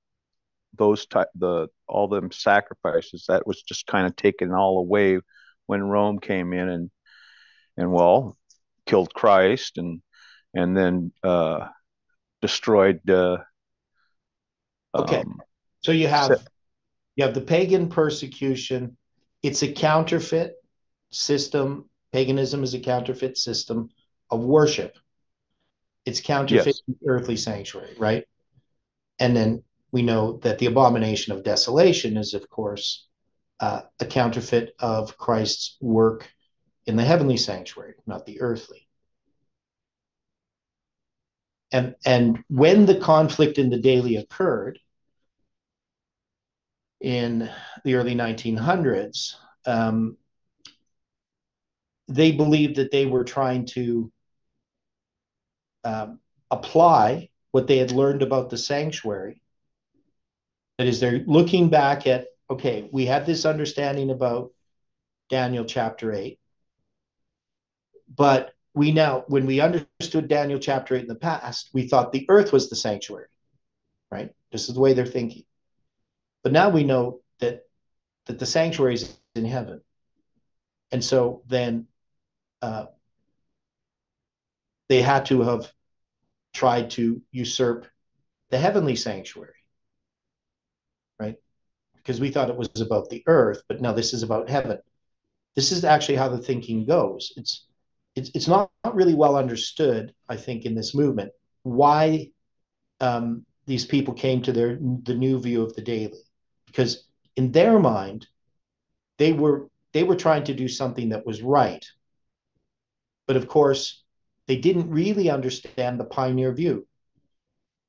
those type the all them sacrifices that was just kind of taken all away when Rome came in and and well killed Christ and and then uh, destroyed uh, okay. um, so you have you have the pagan persecution it's a counterfeit system. Paganism is a counterfeit system of worship. It's counterfeit yes. earthly sanctuary, right? And then we know that the abomination of desolation is, of course, uh, a counterfeit of Christ's work in the heavenly sanctuary, not the earthly. And, and when the conflict in the daily occurred, in the early 1900s, um, they believed that they were trying to um, apply what they had learned about the sanctuary. That is, they're looking back at, okay, we had this understanding about Daniel chapter 8. But we now, when we understood Daniel chapter 8 in the past, we thought the earth was the sanctuary, right? This is the way they're thinking. But now we know that that the sanctuary is in heaven. And so then uh, they had to have tried to usurp the heavenly sanctuary, right? Because we thought it was about the earth, but now this is about heaven. This is actually how the thinking goes. It's it's it's not, not really well understood, I think, in this movement why um, these people came to their the new view of the daily, because in their mind, they were they were trying to do something that was right, but of course, they didn't really understand the pioneer view.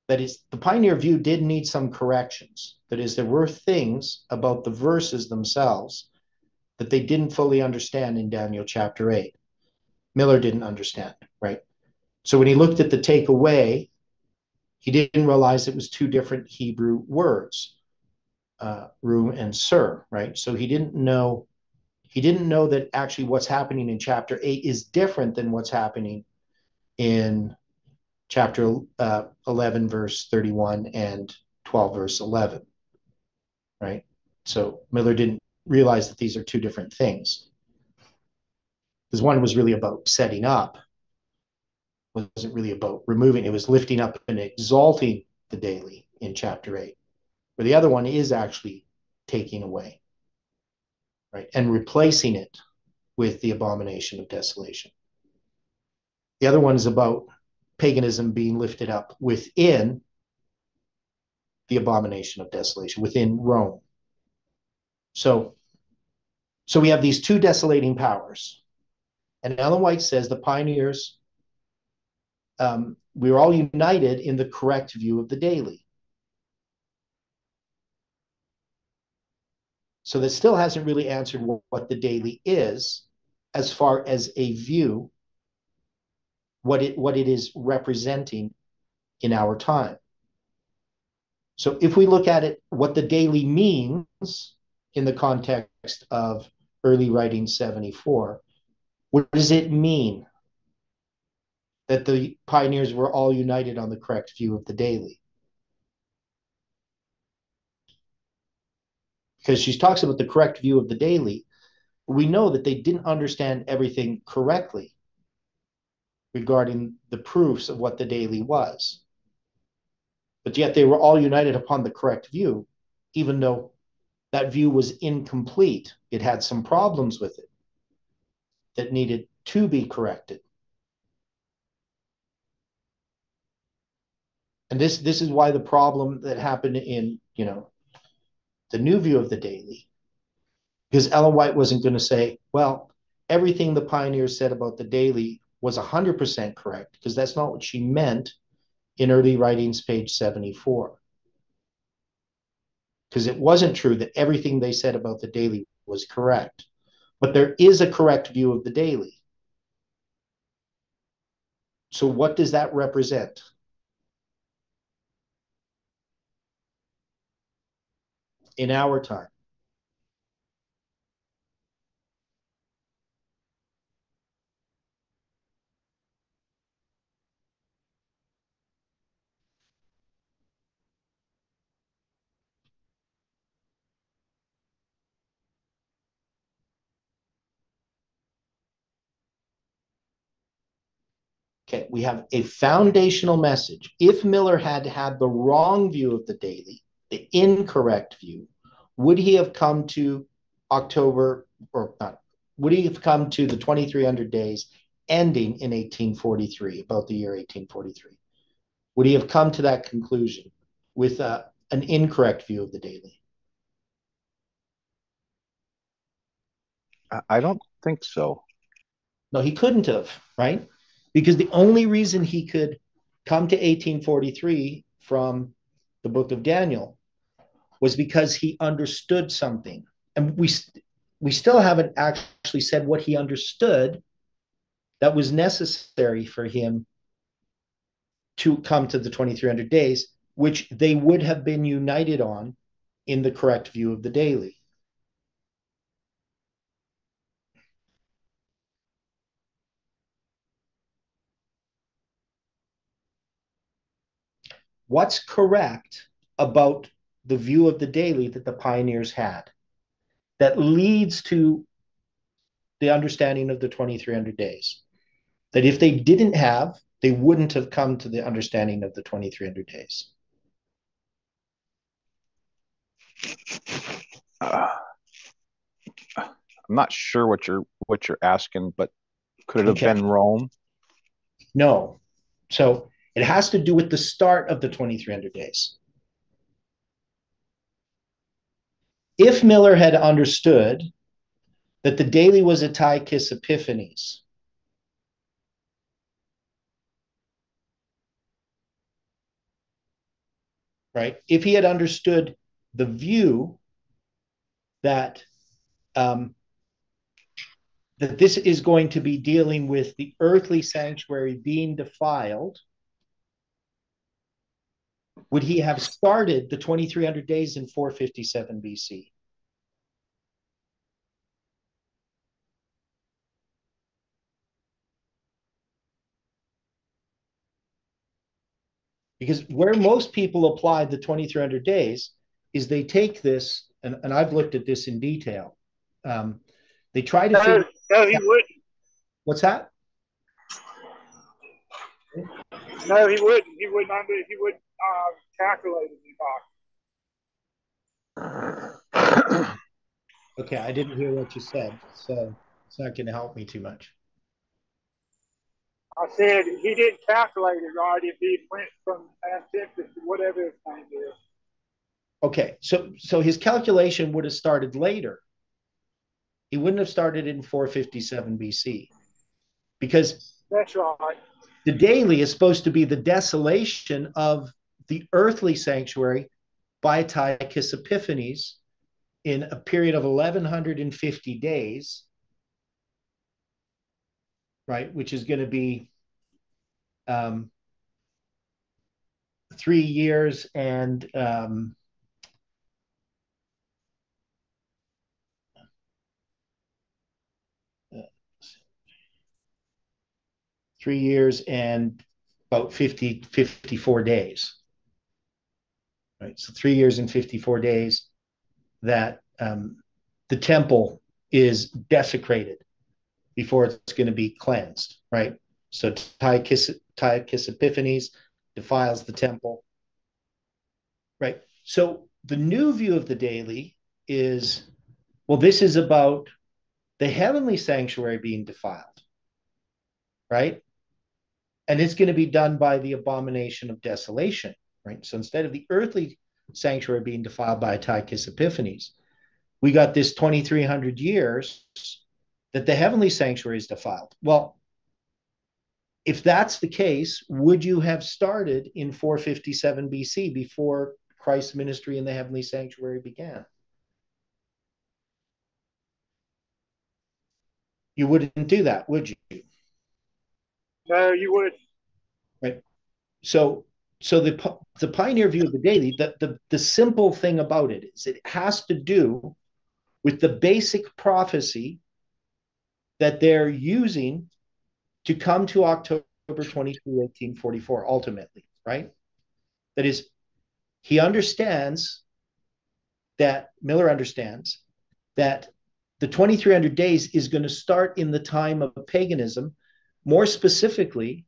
That is, the pioneer view did need some corrections. That is, there were things about the verses themselves that they didn't fully understand in Daniel chapter 8. Miller didn't understand, right? So when he looked at the takeaway, he didn't realize it was two different Hebrew words, uh, room and sir, right? So he didn't know he didn't know that actually what's happening in chapter 8 is different than what's happening in chapter uh, 11 verse 31 and 12 verse 11 right? So miller didn't realize that these are two different things. Because one was really about setting up wasn't really about removing it was lifting up and exalting the daily in chapter 8 where the other one is actually taking away right? And replacing it with the abomination of desolation. The other one is about paganism being lifted up within the abomination of desolation, within Rome. So, so we have these two desolating powers. And Ellen White says the pioneers, um, we were all united in the correct view of the daily. So that still hasn't really answered what the daily is as far as a view, what it what it is representing in our time. So if we look at it, what the daily means in the context of early writing 74, what does it mean that the pioneers were all united on the correct view of the daily? Because she talks about the correct view of the daily, we know that they didn't understand everything correctly regarding the proofs of what the daily was. But yet they were all united upon the correct view, even though that view was incomplete. It had some problems with it that needed to be corrected. And this this is why the problem that happened in, you know, the new view of the daily. Because Ellen White wasn't going to say, well, everything the pioneers said about the daily was 100% correct, because that's not what she meant in early writings, page 74. Because it wasn't true that everything they said about the daily was correct. But there is a correct view of the daily. So, what does that represent? In our time. Okay, we have a foundational message. If Miller had had the wrong view of the daily, the incorrect view, would he have come to October or not? Would he have come to the 2300 days ending in 1843, about the year 1843? Would he have come to that conclusion with uh, an incorrect view of the daily? I don't think so. No, he couldn't have, right? Because the only reason he could come to 1843 from the book of Daniel was because he understood something. And we, we still haven't actually said what he understood that was necessary for him to come to the 2300 days, which they would have been united on in the correct view of the daily. What's correct about the view of the daily that the pioneers had that leads to the understanding of the 2300 days. That if they didn't have, they wouldn't have come to the understanding of the 2300 days. Uh, *sighs* I'm not sure what you're what you're asking, but could it have Okay. been Rome? No. So it has to do with the start of the 2300 days. If Miller had understood that the daily was a Antiochus Epiphanes, right? If he had understood the view that um, that this is going to be dealing with the earthly sanctuary being defiled, would he have started the 2300 days in 457 BC? Because where most people apply the 2300 days is they take this, and, and I've looked at this in detail. Um, they try to No, no, he wouldn't. what's that? No, he wouldn't. He wouldn't. He wouldn't uh, calculate it. *clears throat* Okay, I didn't hear what you said, so it's not going to help me too much. I said he didn't calculate it right if he went from Antipas to whatever his name is. Okay, so so his calculation would have started later. He wouldn't have started in 457 BC because That's right. the daily is supposed to be the desolation of the earthly sanctuary by Antiochus Epiphanes in a period of 1150 days, right? Which is going to be um, three years and um, three years and about 50, 54 days. Right. So three years and 54 days that um, the temple is desecrated before it's going to be cleansed. Right. So Antiochus Epiphanes defiles the temple. Right. So the new view of the daily is well, this is about the heavenly sanctuary being defiled. Right and it's going to be done by the abomination of desolation, right? So instead of the earthly sanctuary being defiled by Antiochus Epiphanes, we got this 2300 years that the heavenly sanctuary is defiled. Well, if that's the case, would you have started in 457 BC before Christ's ministry in the heavenly sanctuary began? You wouldn't do that, would you? No, you would. Right. So, so the the pioneer view of the daily, the, the the simple thing about it is it has to do with the basic prophecy that they're using to come to October 22, 1844, ultimately, right? That is, he understands that Miller understands that the 2300 days is going to start in the time of paganism more specifically,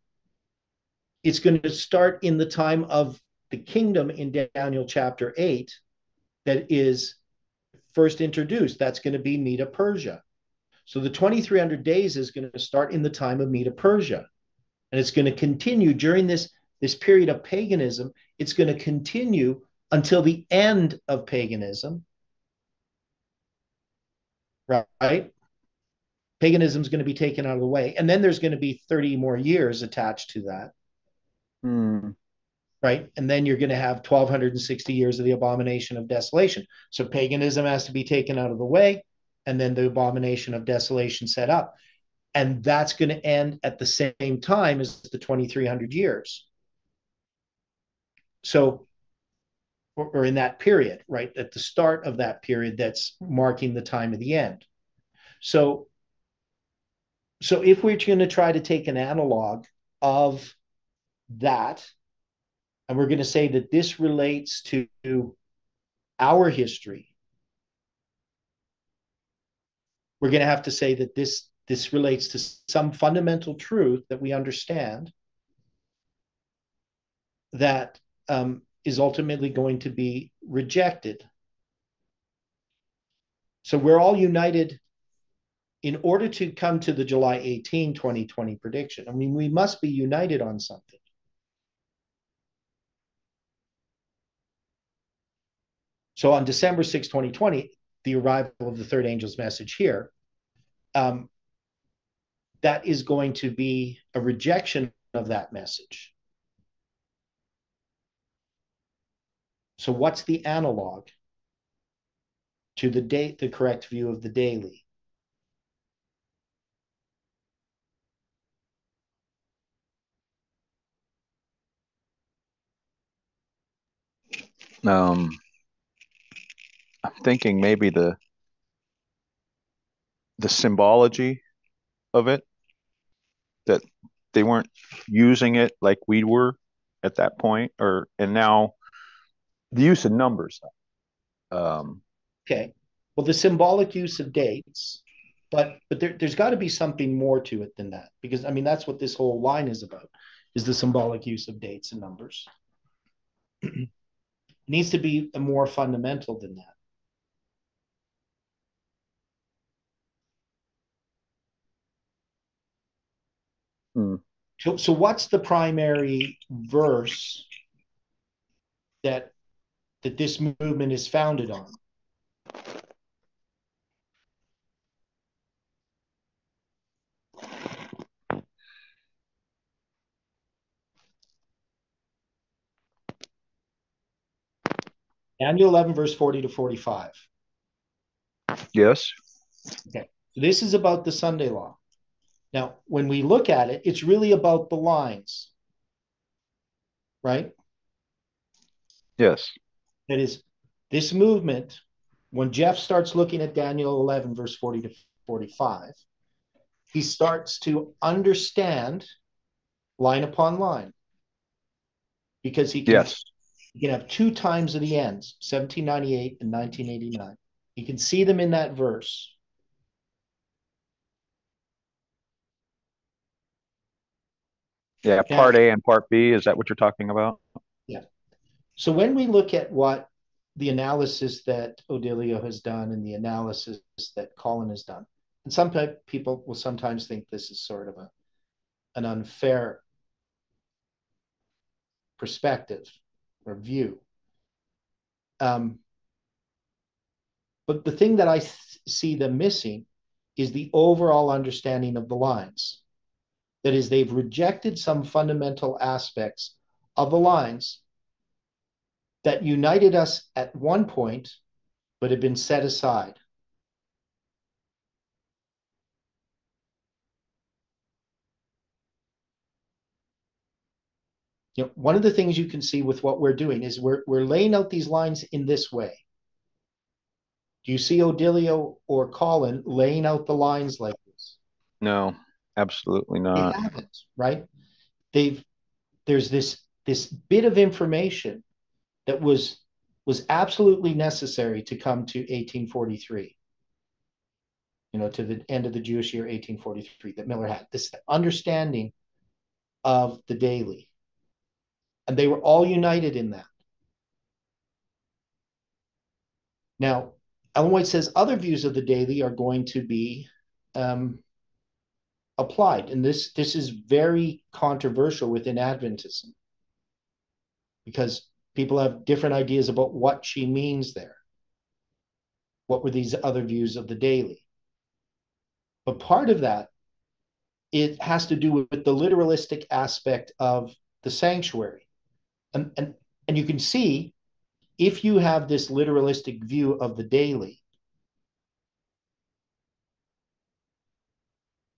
it's going to start in the time of the kingdom in Daniel chapter 8 that is first introduced. That's going to be Medo Persia. So the 2300 days is going to start in the time of Medo Persia. And it's going to continue during this, this period of paganism. It's going to continue until the end of paganism. Right? paganism is going to be taken out of the way and then there's going to be 30 more years attached to that Hmm. right? And then you're going to have 1260 years of the abomination of desolation. So paganism has to be taken out of the way and then the abomination of desolation set up. And that's going to end at the same time as the 2300 years. So or, or in that period right? At the start of that period that's marking the time of the end. So so if we're going to try to take an analog of that and we're going to say that this relates to our history, we're going to have to say that this this relates to some fundamental truth that we understand that um, is ultimately going to be rejected. So we're all united in order to come to the July 18, 2020 prediction. I mean, we must be united on something. So on December 6, 2020, the arrival of the third angel's message here, um, that is going to be a rejection of that message. So what's the analog to the date, the correct view of the daily? Um, I'm thinking maybe the the symbology of it that they weren't using it like we were at that point or and now the use of numbers um, okay. Well the symbolic use of dates but but there, there's got to be something more to it than that because i mean that's what this whole line is about is the symbolic use of dates and numbers. It *clears throat* needs to be more fundamental than that Hmm. So, so what's the primary verse that that this movement is founded on? Daniel 11, verse 40 to 45. yes Okay. So this is about the Sunday law. Now, when we look at it, it's really about the lines, right? yes. That is, this movement, when Jeff starts looking at Daniel 11, verse 40 to 45, he starts to understand line upon line. Because he can, yes. he can have two times of the ends 1798 and 1989 He can see them in that verse yeah Yeah. part a and part b is that what you're talking about Yeah. So when we look at what the analysis that Odilio has done and the analysis that Colin has done, and some people will sometimes think this is sort of a an unfair perspective or view. Um, but the thing that I th- see them missing is the overall understanding of the lines. That is, they've rejected some fundamental aspects of the lines that united us at one point, but have been set aside. You know, one of the things you can see with what we're doing is we're we're laying out these lines in this way. Do you see Odilio or Colin laying out the lines like this? no absolutely They not haven't, right? They've there's this this bit of information that was was absolutely necessary to come to 1843. You know, to the end of the Jewish year 1843 that Miller had this understanding of the daily, and they were all united in that. Now, Ellen White says other views of the daily are going to be um, applied, and this this is very controversial within Adventism because people have different ideas about what she means there. What were these other views of the daily? But part of that, it has to do with the literalistic aspect of the sanctuary. And, and, and you can see if you have this literalistic view of the daily,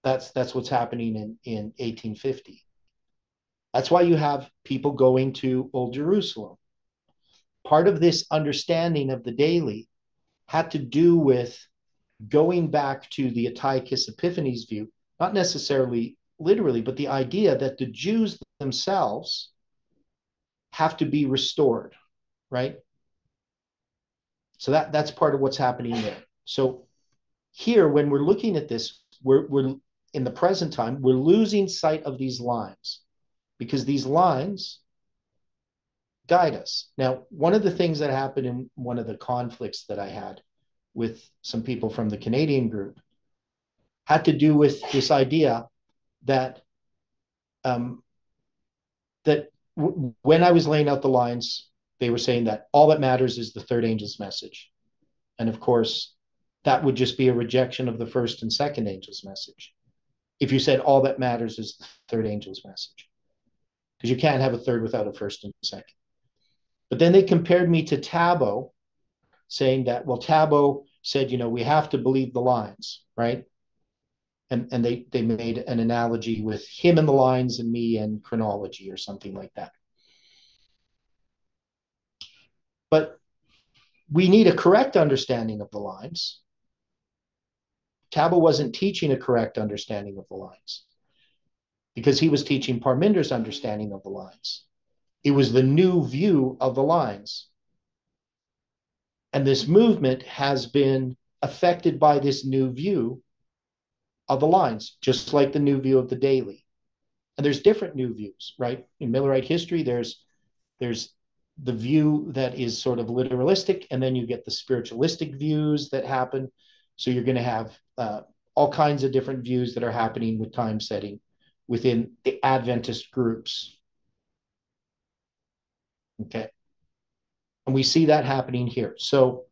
that's that's what's happening in, in 1850. That's why you have people going to Old Jerusalem. Part of this understanding of the daily had to do with going back to the Antiochus Epiphanes view, not necessarily literally, but the idea that the Jews themselves have to be restored, right? So that that's part of what's happening there. So here, when we're looking at this, we're we're in the present time, we're losing sight of these lines because these lines guide us. Now, one of the things that happened in one of the conflicts that I had with some people from the Canadian group had to do with this idea that um, that when I was laying out the lines, they were saying that all that matters is the third angel's message, and of course, that would just be a rejection of the first and second angel's message. If you said all that matters is the third angel's message, because you can't have a third without a first and a second. But then they compared me to Tabo, saying that, well, Tabo said, you know, we have to believe the lines, right? And, and they, they made an analogy with him and the lines and me and chronology or something like that. But we need a correct understanding of the lines. Tabo wasn't teaching a correct understanding of the lines because he was teaching Parminder's understanding of the lines. It was the new view of the lines. And this movement has been affected by this new view of the lines, just like the new view of the daily. And there's different new views, right? In Millerite history, there's there's the view that is sort of literalistic, and then you get the spiritualistic views that happen. So you're going to have uh, all kinds of different views that are happening with time setting within the Adventist groups. Okay. And we see that happening here. So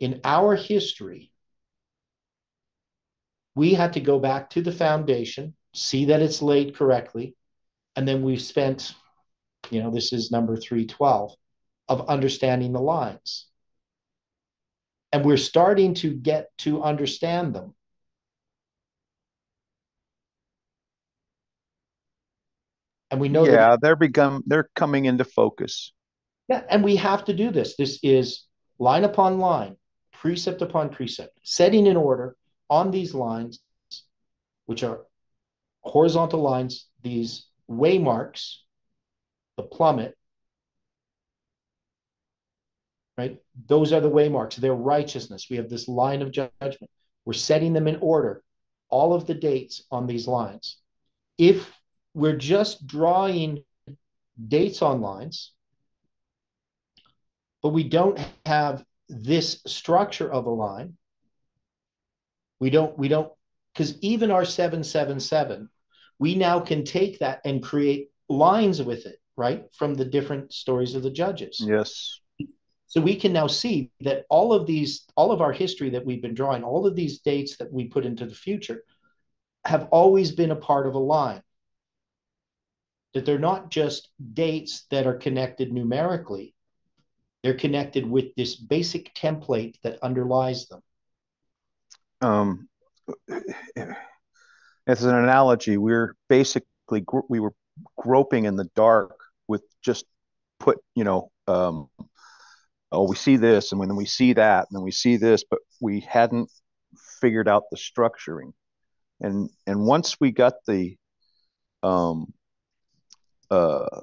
in our history, we had to go back to the foundation, see that it's laid correctly, and then we've spent, you know, this is number 312 of understanding the lines. And we're starting to get to understand them. And we know yeah, that, they're become they're coming into focus. yeah, and we have to do this. This is line upon line, precept upon precept, setting in order on these lines, which are horizontal lines, these waymarks, the plummet, right? Those are the waymarks. They're righteousness. We have this line of judgment. We're setting them in order, all of the dates on these lines. If we're just drawing dates on lines, but we don't have this structure of a line, we don't, we don't, because even our 777, we now can take that and create lines with it, right? From the different stories of the judges. Yes. So we can now see that all of these, all of our history that we've been drawing, all of these dates that we put into the future have always been a part of a line. That they're not just dates that are connected numerically, they're connected with this basic template that underlies them. Um, as an analogy, we're basically we were groping in the dark with just put, you know, um, oh, we see this, and then we see that, and then we see this, but we hadn't figured out the structuring. And and once we got the um, uh,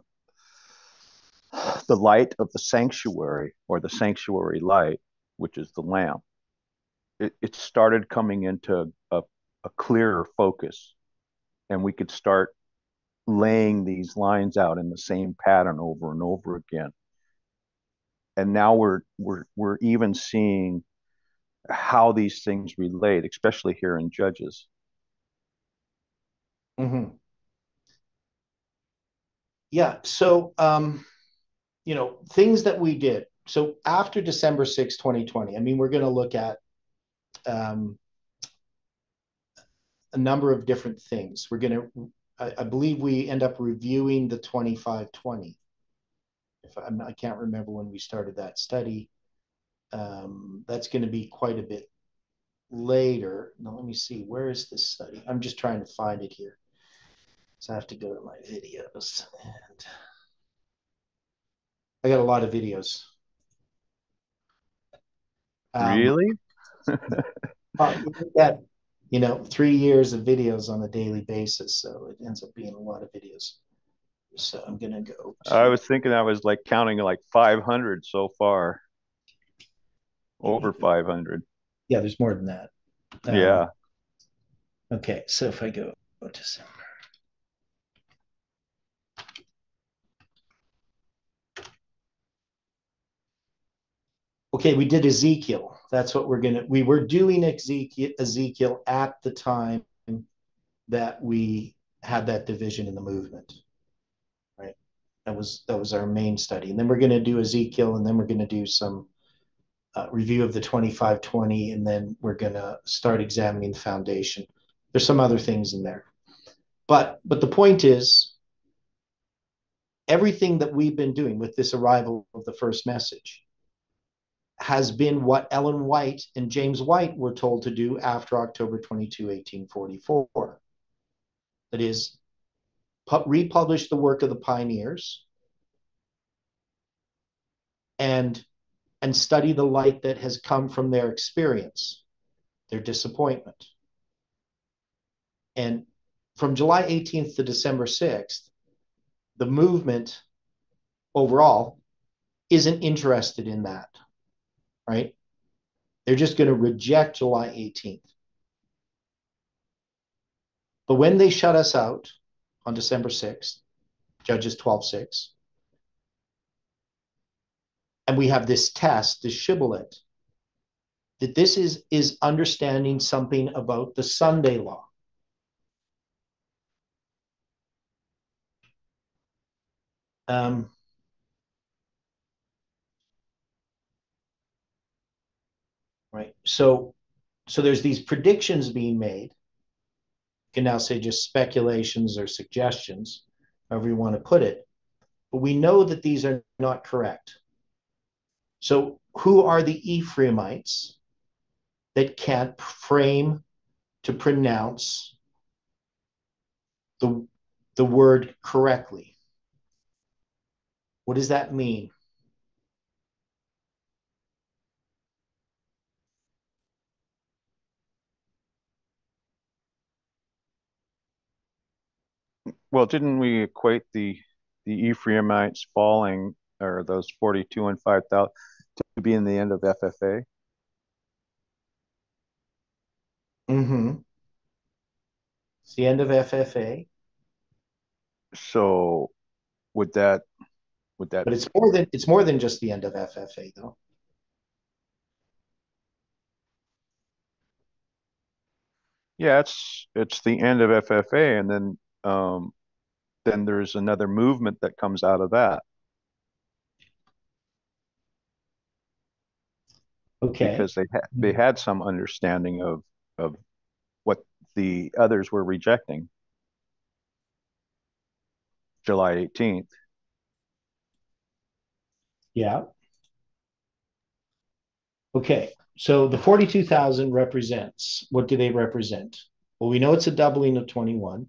the light of the sanctuary or the sanctuary light, which is the lamp, it, it started coming into a, a clearer focus, and we could start laying these lines out in the same pattern over and over again and now we're we're we're even seeing how these things relate, especially here in Judges. Mm-hmm. Yeah. So, um, you know, things that we did. So after December 6, 2020, I mean, we're going to look at um, a number of different things. We're going to, I, believe we end up reviewing the 2520 if I'm, I can't remember when we started that study. Um, that's going to be quite a bit later. Now, let me see. Where is this study? I'm just trying to find it here. So I have to go to my videos. And I got a lot of videos. Um, really? *laughs* yeah, you know, three years of videos on a daily basis. So it ends up being a lot of videos. So I'm gonna go. To... I was thinking I was like counting like 500 so far. Over 500. Yeah, there's more than that. Um, yeah. Okay, so if I go December. Okay, we did Ezekiel. That's what we're gonna. We were doing Ezekiel, Ezekiel at the time that we had that division in the movement. Right. That was that was our main study, and then we're gonna do Ezekiel, and then we're gonna do some uh, review of the 2520, and then we're gonna start examining the foundation. There's some other things in there, but but the point is, everything that we've been doing with this arrival of the first message has been what Ellen White and James White were told to do after October 22, 1844. That is, republish the work of the pioneers and, and study the light that has come from their experience, their disappointment. And from July 18th to December 6th, the movement overall isn't interested in that right? They're just going to reject July 18th. But when they shut us out on December 6th, Judges 12 6, and we have this test, this shibboleth, that this is, is understanding something about the Sunday law. Um, right? So, so there's these predictions being made. You can now say just speculations or suggestions, however you want to put it. But we know that these are not correct. So, who are the Ephraimites that can't frame to pronounce the, the word correctly? What does that mean? Well, didn't we equate the the Ephraimites falling or those 42 and 5,000 to be in the end of FFA? Mm-hmm. It's the end of FFA. So would that would that But it's more than it's more than just the end of FFA though. Yeah, it's it's the end of FFA and then um then there's another movement that comes out of that. Okay. Because they had they mm-hmm. had some understanding of of what the others were rejecting. July 18th. Yeah. Okay. So the 42,000 represents what do they represent? Well, we know it's a doubling of 21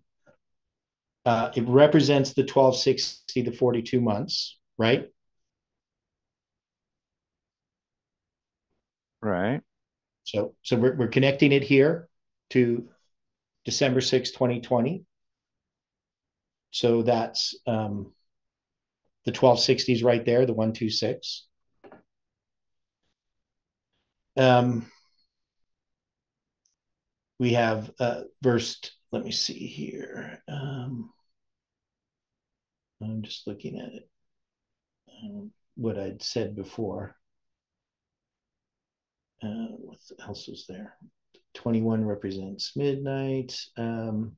uh, it represents the 1260 to 42 months, right? Right. So, so we're, we're connecting it here to December 6, 2020. So that's um, the 1260s right there, the 126. Um, we have uh, verse let me see here. Um, I'm just looking at it. Um, what I'd said before. Uh, what else was there? 21 represents midnight. Um,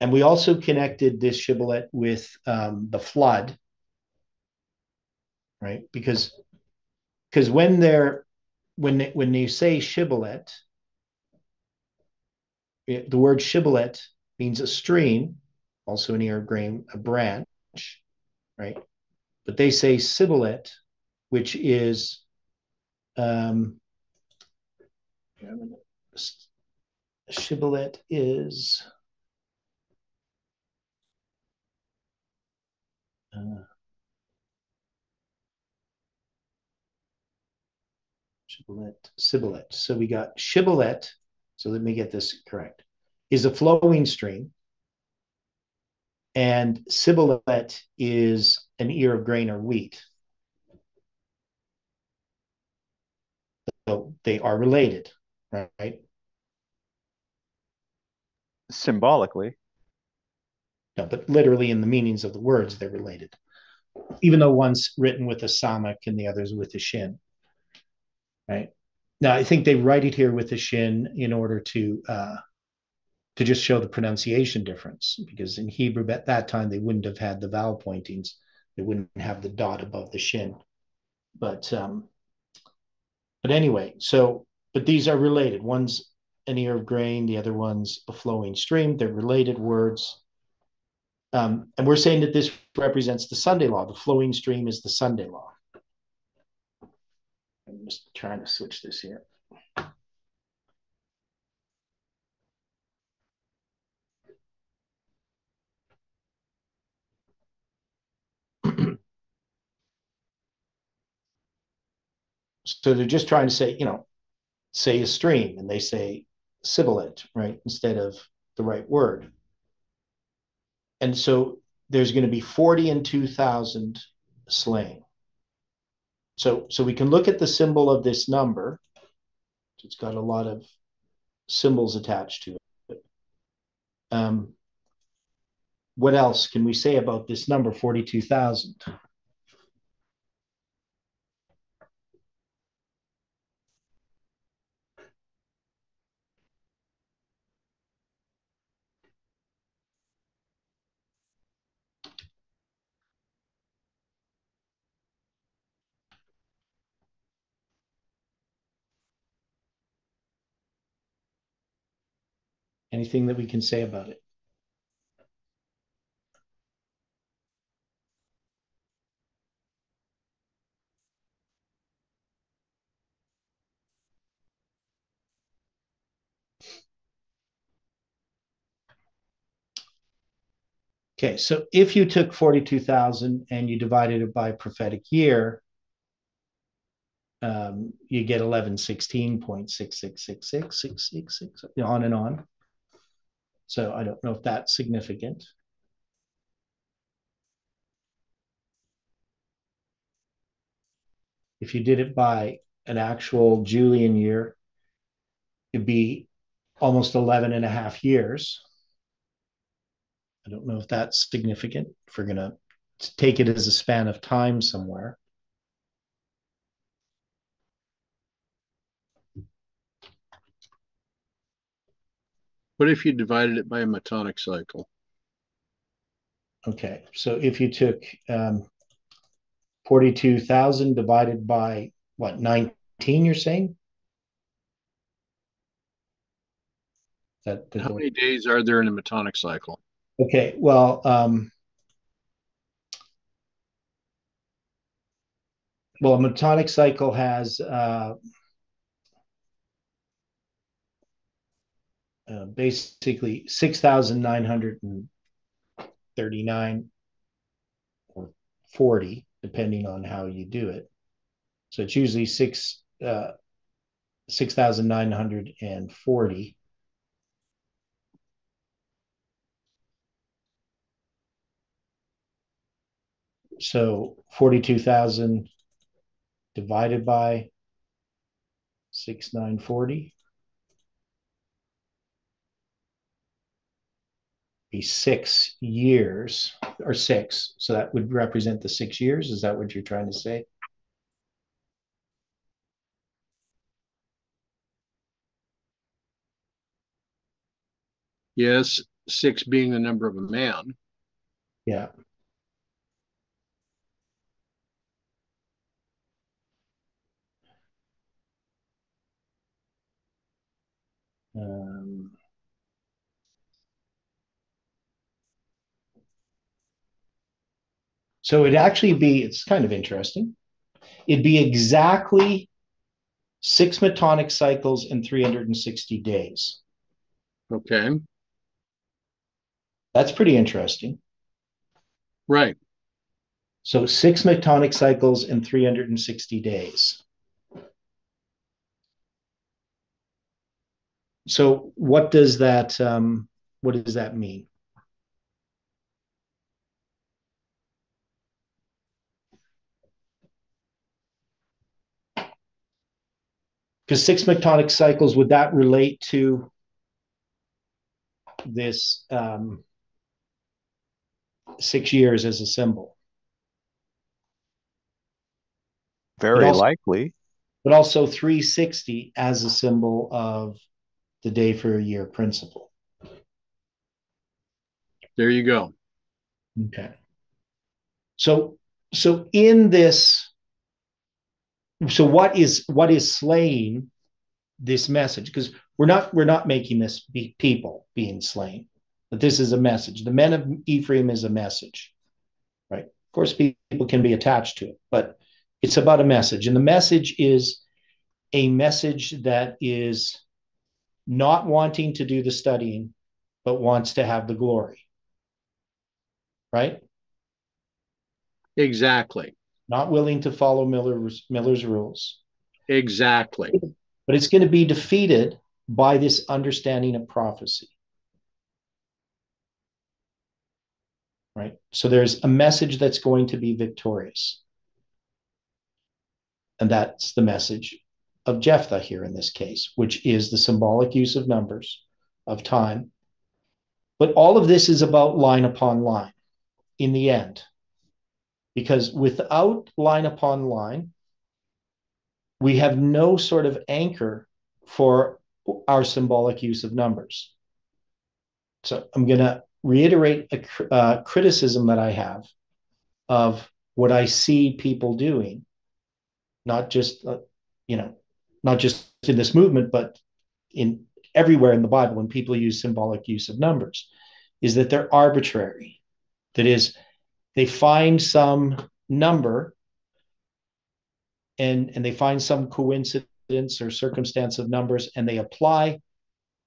and we also connected this shibboleth with um, the flood, right? Because because when they're when when you say shibboleth, the word shibboleth means a stream, also an irregrain, a branch, right? But they say sibboleth, which is um, shibboleth is uh, shibboleth, sibboleth. So we got shibboleth so let me get this correct, is a flowing stream. and Sibboleth is an ear of grain or wheat. So they are related, right? Symbolically. No, but literally in the meanings of the words, they're related. Even though one's written with a samekh and the other's with a shin. Right. Now I think they write it here with the shin in order to uh, to just show the pronunciation difference, because in Hebrew at that time they wouldn't have had the vowel pointings, they wouldn't have the dot above the shin. But um, but anyway, so but these are related. One's an ear of grain, the other one's a flowing stream. They're related words. Um, and we're saying that this represents the Sunday law. The flowing stream is the Sunday law. I'm just trying to switch this here. *clears throat* so they're just trying to say, you know, say a stream, and they say sibilant, right, instead of the right word. And so there's going to be 40 and 2,000 slain. So, so we can look at the symbol of this number. It's got a lot of symbols attached to it. Um, what else can we say about this number, 42,000? Anything that we can say about it? Okay, so if you took 42,000 and you divided it by prophetic year, um, you get 1116.666666, on and on. So I don't know if that's significant. If you did it by an actual Julian year, it'd be almost 11 and a half years. I don't know if that's significant. If we're going to take it as a span of time somewhere. What if you divided it by a metonic cycle? Okay, so if you took um, 42,000 divided by what, 19, you're saying? That, How many days are there in a metonic cycle? Okay, well, um, well, a metonic cycle has uh, uh, basically 6,939 or 40, depending on how you do it. So it's usually six uh, 6,940 So 42,000 divided by 6940 be six years or six. So that would represent the six years. Is that what you're trying to say? Yes, six being the number of a man. Yeah. Um, so it'd actually be, it's kind of interesting. It'd be exactly six metonic cycles in 360 days. Okay. That's pretty interesting. Right. So six metonic cycles in 360 days. So what does that um, what does that mean? Because six metonic cycles would that relate to this um, six years as a symbol? Very also- likely. But also 360 as a symbol of the day for a year principle. There you go. Okay. So so in this so what is what is slaying this message? Because we're not we're not making this be people being slain but this is a message. The men of ephraim is a message right? Of course people can be attached to it but it's about a message. And the message is a message that is not wanting to do the studying but wants to have the glory right? Exactly. Not willing to follow miller's miller's rules Exactly. but it's going to be defeated by this understanding of prophecy. Right? So there's a message that's going to be victorious. And that's the message of Jephthah here in this case, which is the symbolic use of numbers, of time. But all of this is about line upon line in the end. Because without line upon line, we have no sort of anchor for our symbolic use of numbers. So I'm going to reiterate a uh, criticism that I have of what I see people doing, not just uh, you know, not just in this movement, but in everywhere in the Bible when people use symbolic use of numbers, is that they're arbitrary. That is, they find some number and and they find some coincidence or circumstance of numbers and they apply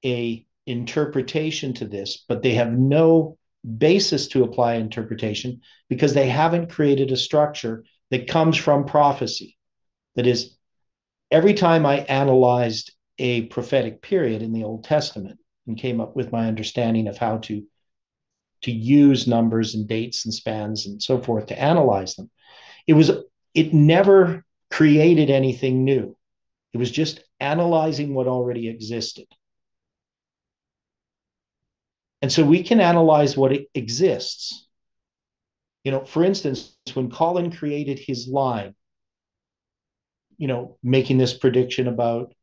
a interpretation to this but they have no basis to apply interpretation because they haven't created a structure that comes from prophecy. That is every time i analyzed a prophetic period in the old testament and came up with my understanding of how to to use numbers and dates and spans and so forth to analyze them it was it never created anything new. It was just analyzing what already existed. And so we can analyze what exists. You know, for instance, when Colin created his line, you know, making this prediction about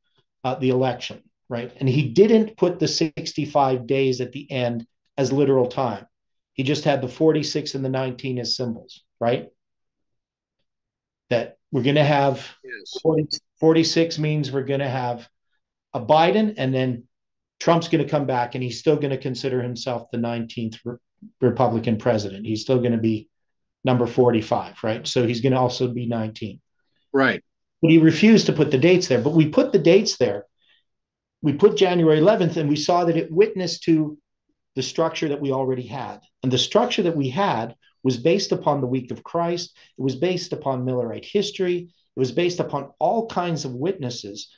uh, the election, right? And he didn't put the 65 days at the end as literal time. He just had the 46 and the 19 as symbols, right? That we're going to have Yes. 40, 46 means we're going to have a Biden and then Trump's going to come back and he's still going to consider himself the 19th re- Republican president. He's still going to be number 45, right? So he's going to also be 19. Right. But he refused to put the dates there. But we put the dates there. We put January 11th and we saw that it witnessed to the structure that we already had. And the structure that we had was based upon the week of Christ. It was based upon Millerite history. It was based upon all kinds of witnesses.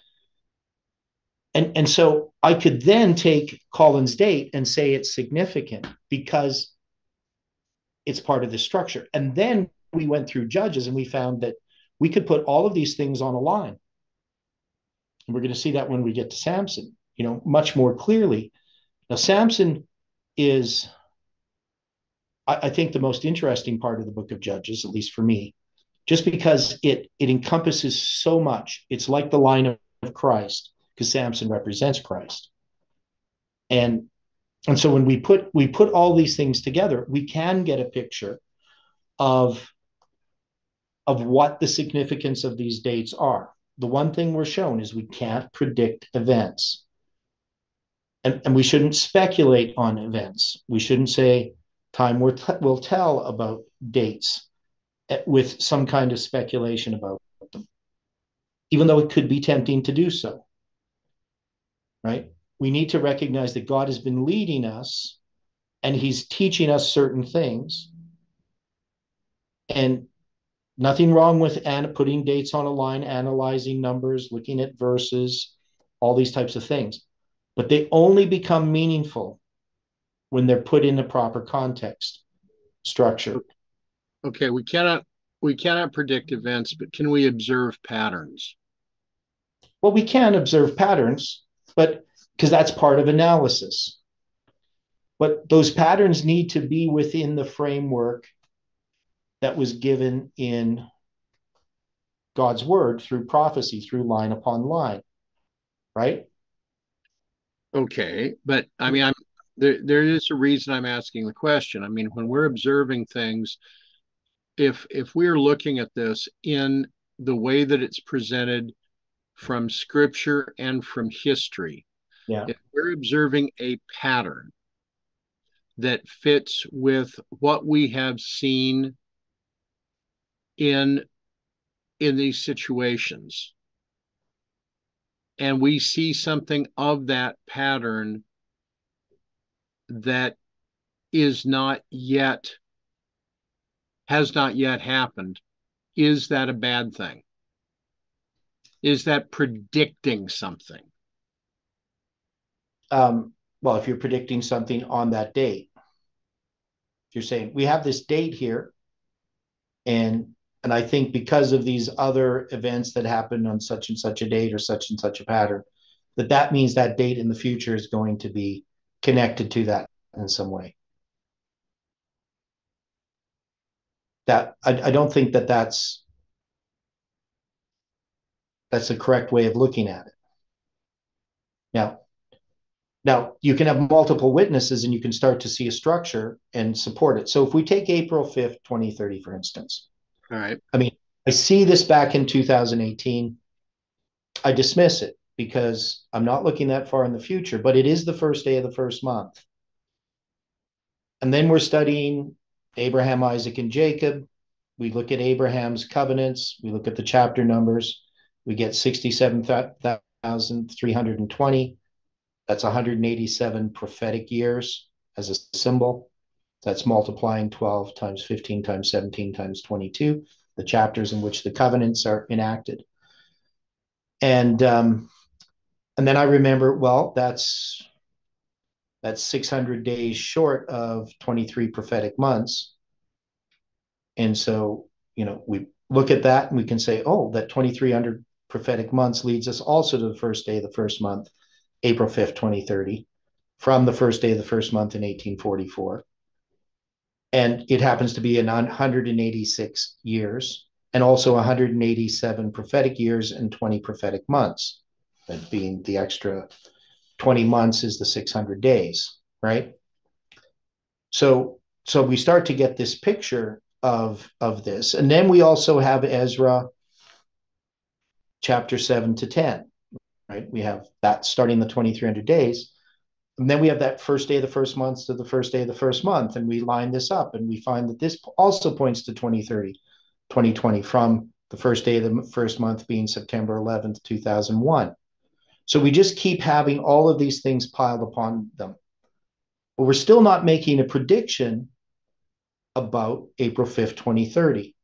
And, and so I could then take Colin's date and say it's significant because it's part of the structure. And then we went through Judges and we found that we could put all of these things on a line. And we're going to see that when we get to Samson, you know, much more clearly. Now, Samson is I, think the most interesting part of the book of Judges, at least for me, just because it it encompasses so much. It's like the line of, of Christ, because Samson represents Christ. And and so when we put we put all these things together, we can get a picture of of what the significance of these dates are. The one thing we're shown is we can't predict events. And, and we shouldn't speculate on events. We shouldn't say, Time will, t- will tell about dates eh, with some kind of speculation about them, even though it could be tempting to do so. Right? We need to recognize that God has been leading us and He's teaching us certain things. And nothing wrong with an- putting dates on a line, analyzing numbers, looking at verses, all these types of things. But they only become meaningful when they're put in the proper context structure. Okay, we cannot we cannot predict events, but can we observe patterns? Well, we can observe patterns, but because that's part of analysis. But those patterns need to be within the framework that was given in God's word through prophecy, through line upon line, right? Okay, but I mm. mean, I'm there. There is a reason I'm asking the question. I mean, when we're observing things, if if we're looking at this in the way that it's presented from Scripture and from history, yeah, if we're observing a pattern that fits with what we have seen in in these situations and we see something of that pattern that is not yet has not yet happened is that a bad thing? Is that predicting something? Um, well if you're predicting something on that date you're saying we have this date here and and I think because of these other events that happen on such and such a date or such and such a pattern, that that means that date in the future is going to be connected to that in some way. That I, I don't think that that's that's the correct way of looking at it. Now, now you can have multiple witnesses and you can start to see a structure and support it. So if we take April 5th, 2030, for instance, all right. I mean, I see this back in 2018. I dismiss it because I'm not looking that far in the future, but it is the first day of the first month. And then we're studying Abraham, Isaac, and Jacob. We look at Abraham's covenants, we look at the chapter numbers. We get 67,320. That's 187 prophetic years as a symbol. That's multiplying 12 times 15 times 17 times 22, the chapters in which the covenants are enacted. And um, and then I remember, well, that's that's 600 days short of 23 prophetic months. And so, you know, we look at that and we can say, oh, that 2300 prophetic months leads us also to the first day of the first month, April 5th, 2030, from the first day of the first month in 1844 and it happens to be in 186 years and also 187 prophetic years and 20 prophetic months. That being the extra 20 months is the 600 days right? So so we start to get this picture of of this. And then we also have ezra chapter 7 to 10 right? We have that starting the 2300 days and then we have that first day of the first month to the first day of the first month, and we line this up and we find that this also points to 2030, 2020 from the first day of the first month being September 11th, 2001. So we just keep having all of these things piled upon them. But we're still not making a prediction about April 5th, 2030.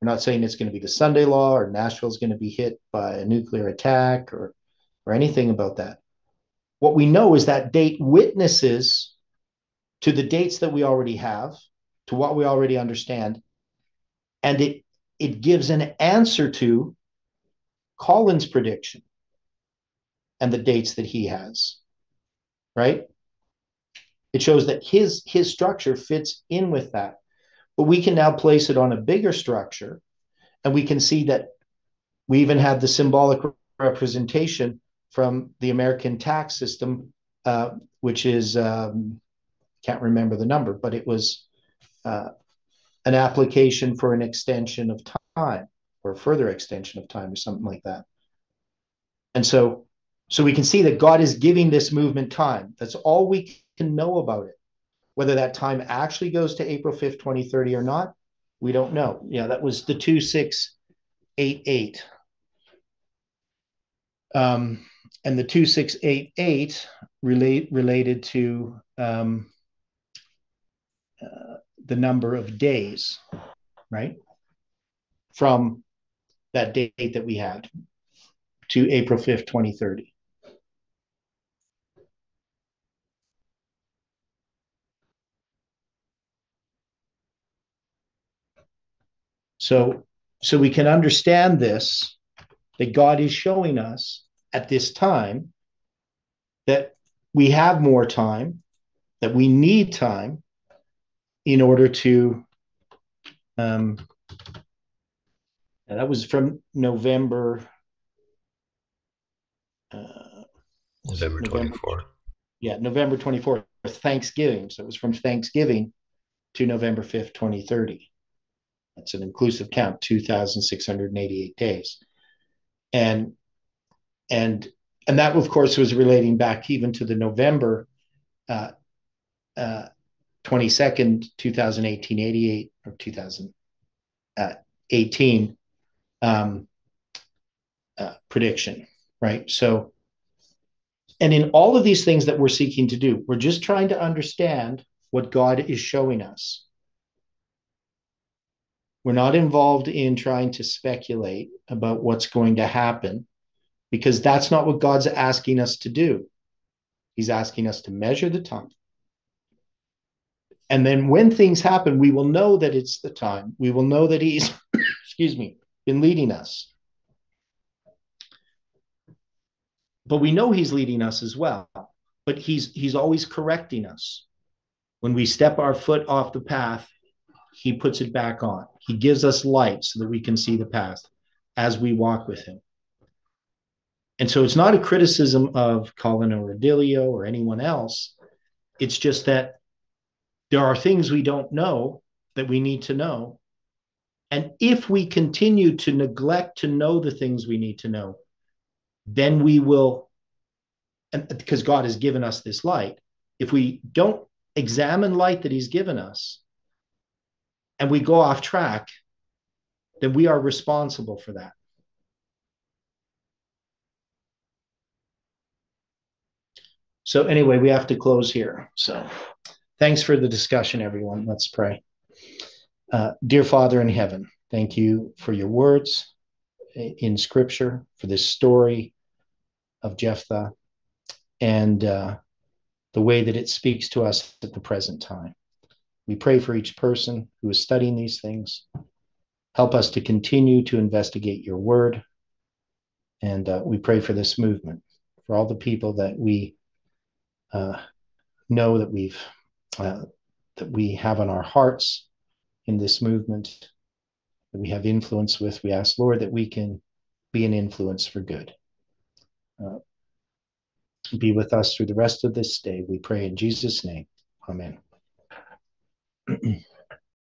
We're not saying it's going to be the Sunday law or Nashville's going to be hit by a nuclear attack or, or anything about that. What we know is that date witnesses to the dates that we already have, to what we already understand, and it it gives an answer to Colin's prediction and the dates that he has. Right? It shows that his his structure fits in with that. But we can now place it on a bigger structure, and we can see that we even have the symbolic representation from the American tax system, uh, which is um, can't remember the number, but it was uh, an application for an extension of time or further extension of time or something like that. And so, so we can see that God is giving this movement time. That's all we can know about it. Whether that time actually goes to April 5th, 2030 or not, we don't know. Yeah, that was the 2688. Um, and the 2688 relate related to um, uh, the number of days, right? From that date that we had to April 5th, 2030. So, so we can understand this that God is showing us at this time that we have more time, that we need time in order to. Um, that was from November. Uh, November 24. Yeah, November 24th, Thanksgiving. So it was from Thanksgiving to November 5th, 2030. That's an inclusive count, 2,688 days. And and and that of course was relating back even to the November uh, uh, 22nd, 2018, 88 or 2018 um, uh, prediction, right? So, and in all of these things that we're seeking to do, we're just trying to understand what God is showing us. We're not involved in trying to speculate about what's going to happen because that's not what God's asking us to do. He's asking us to measure the time. And then when things happen, we will know that it's the time. We will know that He's, *coughs* excuse me, been leading us. But we know He's leading us as well. But He's He's always correcting us. When we step our foot off the path, He puts it back on. He gives us light so that we can see the path as we walk with Him. And so it's not a criticism of Colin or Adilio or anyone else. It's just that there are things we don't know that we need to know. And if we continue to neglect to know the things we need to know, then we will, and because God has given us this light, if we don't examine light that He's given us and we go off track, then we are responsible for that. So anyway, we have to close here. So thanks for the discussion, everyone. Let's pray. Uh, dear Father in heaven, thank you for your words in Scripture, for this story of Jephthah, and uh, the way that it speaks to us at the present time. We pray for each person who is studying these things. Help us to continue to investigate your word. And uh, we pray for this movement, for all the people that we uh, know that we've uh, that we have on our hearts in this movement that we have influence with. We ask, Lord, that we can be an influence for good. Uh, be with us through the rest of this day. We pray in Jesus' name. Amen. *clears throat*